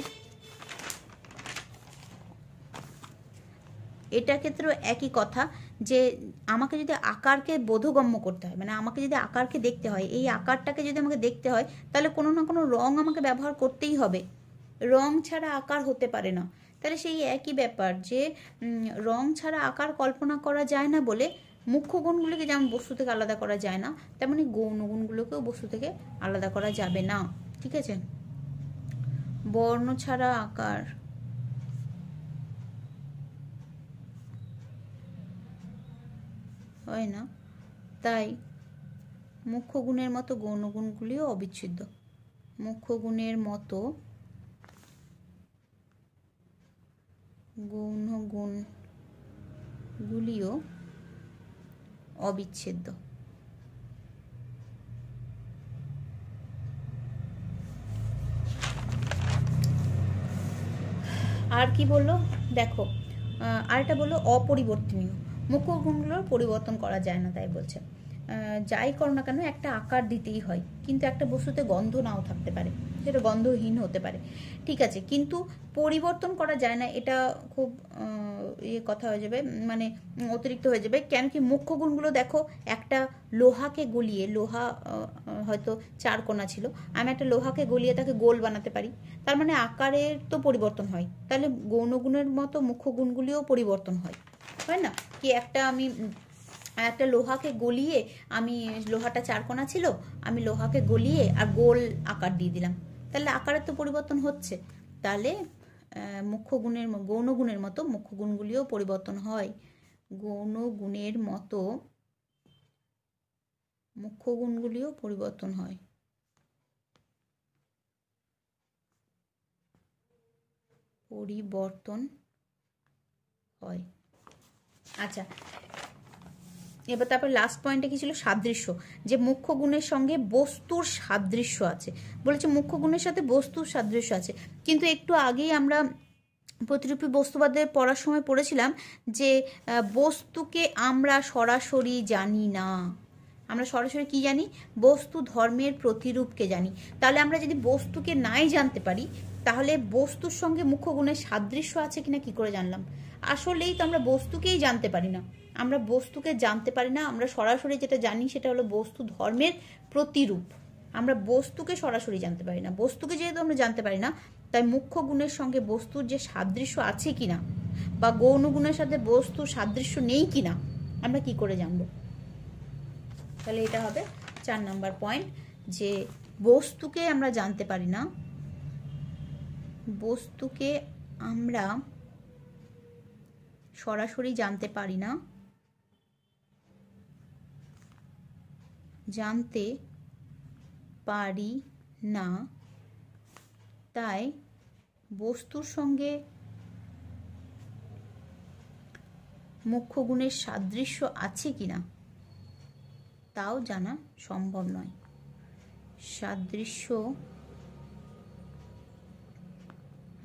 এটার ক্ষেত্রেও একই কথা যে আমাকে যদি আকারকে বোধগম্য করতে হয় মানে আমাকে যদি আকারকে দেখতে হয়, এই আকারটাকে যদি আমাকে দেখতে হয়, তাহলে কোনো না কোনো রং আমাকে ব্যবহার করতেই হবে। রং ছাড়া আকার হতে পারে না। তাহলে সেই একই ব্যাপার যে রং ছাড়া আকার কল্পনা করা যায় না বলে মুখ্য গুণগুলোকে যেমন বস্তু থেকে আলাদা করা যায় না, তেমনি গৌণ গুণগুলোকেও বস্তু থেকে আলাদা করা যাবে না। ঠিক আছে? বর্ণ ছাড়া আকার। হয় না? তাই মুখ্য গুণের মতো গৌণ গুণগুলিও অবিচ্ছেদ্য। মুখ্য গুণের মতো গুণগুলিও অবিচ্ছেদ্য। আর কি বলল? দেখো আরেকটা বলল, অপরিবর্তনীয়। মুখ্য গুণগুলোর পরিবর্তন করা যায় না, তাই বলছে। যাই করো না কেন, একটা আকার দিতেই হয়, কিন্তু একটা বস্তুতে গন্ধ নাও থাকতে পারে। সেটা গন্ধহীন হতে পারে। ঠিক আছে, কিন্তু পরিবর্তন করা যায় না, এটা খুব ইয়ে কথা হয়ে যাবে মানে অতিরিক্ত হয়ে যাবে। কেন কি মুখ্য গুণগুলো দেখো, একটা লোহাকে গলিয়ে, লোহা হয়তো চার কোনা ছিল, আমি একটা লোহাকে গলিয়ে তাকে গোল বানাতে পারি। তার মানে আকারের তো পরিবর্তন হয়। তাহলে গৌণগুণের মতো মুখ্য গুণগুলিও পরিবর্তন হয়। হয় না? কি একটা আমি একটা লোহাকে গলিয়ে আমি, লোহাটা চারকোনা ছিল, আমি লোহাকে গলিয়ে আর গোল আকার দিয়ে দিলাম। তাহলে আকারের তো পরিবর্তন হচ্ছে। তাহলে মুখ্য গুণের গৌণ গুণের মতো মুখ্য গুণগুলিও পরিবর্তন হয়। গৌণ গুণের মতো মুখ্য গুণগুলিও পরিবর্তন হয়। পরিবর্তন হয়। আচ্ছা এবার তারপর লাস্ট পয়েন্টে কি ছিল? সাদৃশ্য। যে মুখ্য গুণের সঙ্গে বস্তুর সাদৃশ্য আছে। বলেছে মুখ্য গুণের সাথে বস্তুর সাদৃশ্য আছে। কিন্তু একটু আগেই আমরা প্রতিরূপী বস্তুবাদের পড়ার সময় পড়েছিলাম যে বস্তুকে আমরা সরাসরি জানি না। আমরা সরাসরি কি জানি? বস্তু ধর্মের প্রতিরূপকে জানি। তাহলে আমরা যদি বস্তুকে নাই জানতে পারি, তাহলে বস্তুর সঙ্গে মুখ্য গুণের সাদৃশ্য আছে কিনা কি করে জানলাম? আসলেই তো আমরা বস্তুকেই জানতে পারি না। আমরা বস্তুকে জানতে পারি না, আমরা সরাসরি যেটা জানি সেটা হলো বস্তু ধর্মের প্রতিরূপ। আমরা বস্তুকে সরাসরি জানতে পারি না। বস্তুকে যেহেতু আমরা জানতে পারি না, তাই মুখ্য গুণের সঙ্গে বস্তুর যে সাদৃশ্য আছে কি না বা গৌণ গুণের সাথে বস্তুর সাদৃশ্য নেই কি না আমরা কি করে জানব? তাহলে এটা হবে চার নাম্বার পয়েন্ট যে বস্তুকে আমরা জানতে পারি না, বস্তুকে আমরা সরাসরি জানতে পারি না জানতে পারি না। তাই বস্তুর সঙ্গে মুখ্য গুণের সাদৃশ্য আছে কি না তাও জানা সম্ভব নয়। সাদৃশ্য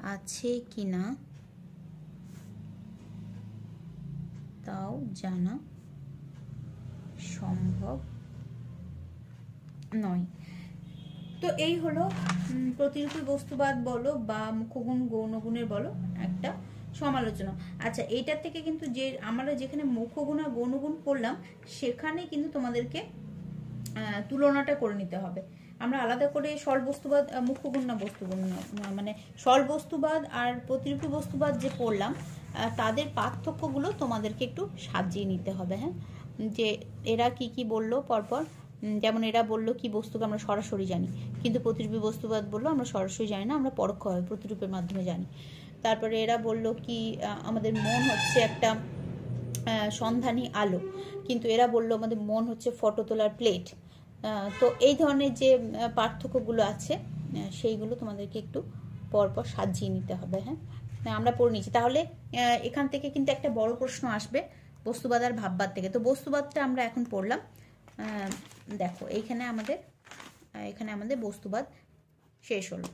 আছে কি না তাও জানা সম্ভব নয়। তো এই হলো প্রতিরূপী বস্তুবাদ বলো বা মুখ্যগুণ গৌণগুণের বলো একটা সমালোচনা। আচ্ছা এইটার থেকে কিন্তু যে আমরা যেখানে মুখ্যগুণ আর গৌণগুণ পড়লাম সেখানে কিন্তু তোমাদেরকে তুলনাটা করে নিতে হবে। আমরা আলাদা করে সল বস্তুবাদ মুখ্যগুণ না বস্তুগুণ মানে সল বস্তুবাদ আর প্রতিরূপী বস্তুবাদ যে পড়লাম তাদের পার্থক্যগুলো তোমাদেরকে একটু সাজিয়ে নিতে হবে হ্যাঁ? যে এরা কি কি বলল পরপর যেমন এরা বলল কি বস্তুকে আমরা সরাসরি জানি কিন্তু প্রতিরূপী বস্তুবাদ বলল আমরা সরাসরি জানি না আমরা পরোক্ষভাবে প্রতিরূপের মাধ্যমে জানি। তারপরে এরা বলল কি আমাদের মন হচ্ছে একটা সন্ধানী আলো কিন্তু এরা বলল আমাদের মন হচ্ছে ফটো তোলার প্লেট। তো এই ধরনের যে পার্থক্যগুলো আছে সেইগুলো তোমাদেরকে একটু পরপর সাজিয়ে নিতে হবে হ্যাঁ? হ্যাঁ, আমরা পড়ে নিচ্ছি। তাহলে এখান থেকে কিন্তু একটা বড় প্রশ্ন আসবে বস্তুবাদ আর ভাববাদ থেকে। তো বস্তুবাদটা আমরা এখন পড়লাম। দেখো এইখানে আমাদের এখানে আমাদের বস্তুবাদ শেষ হলো।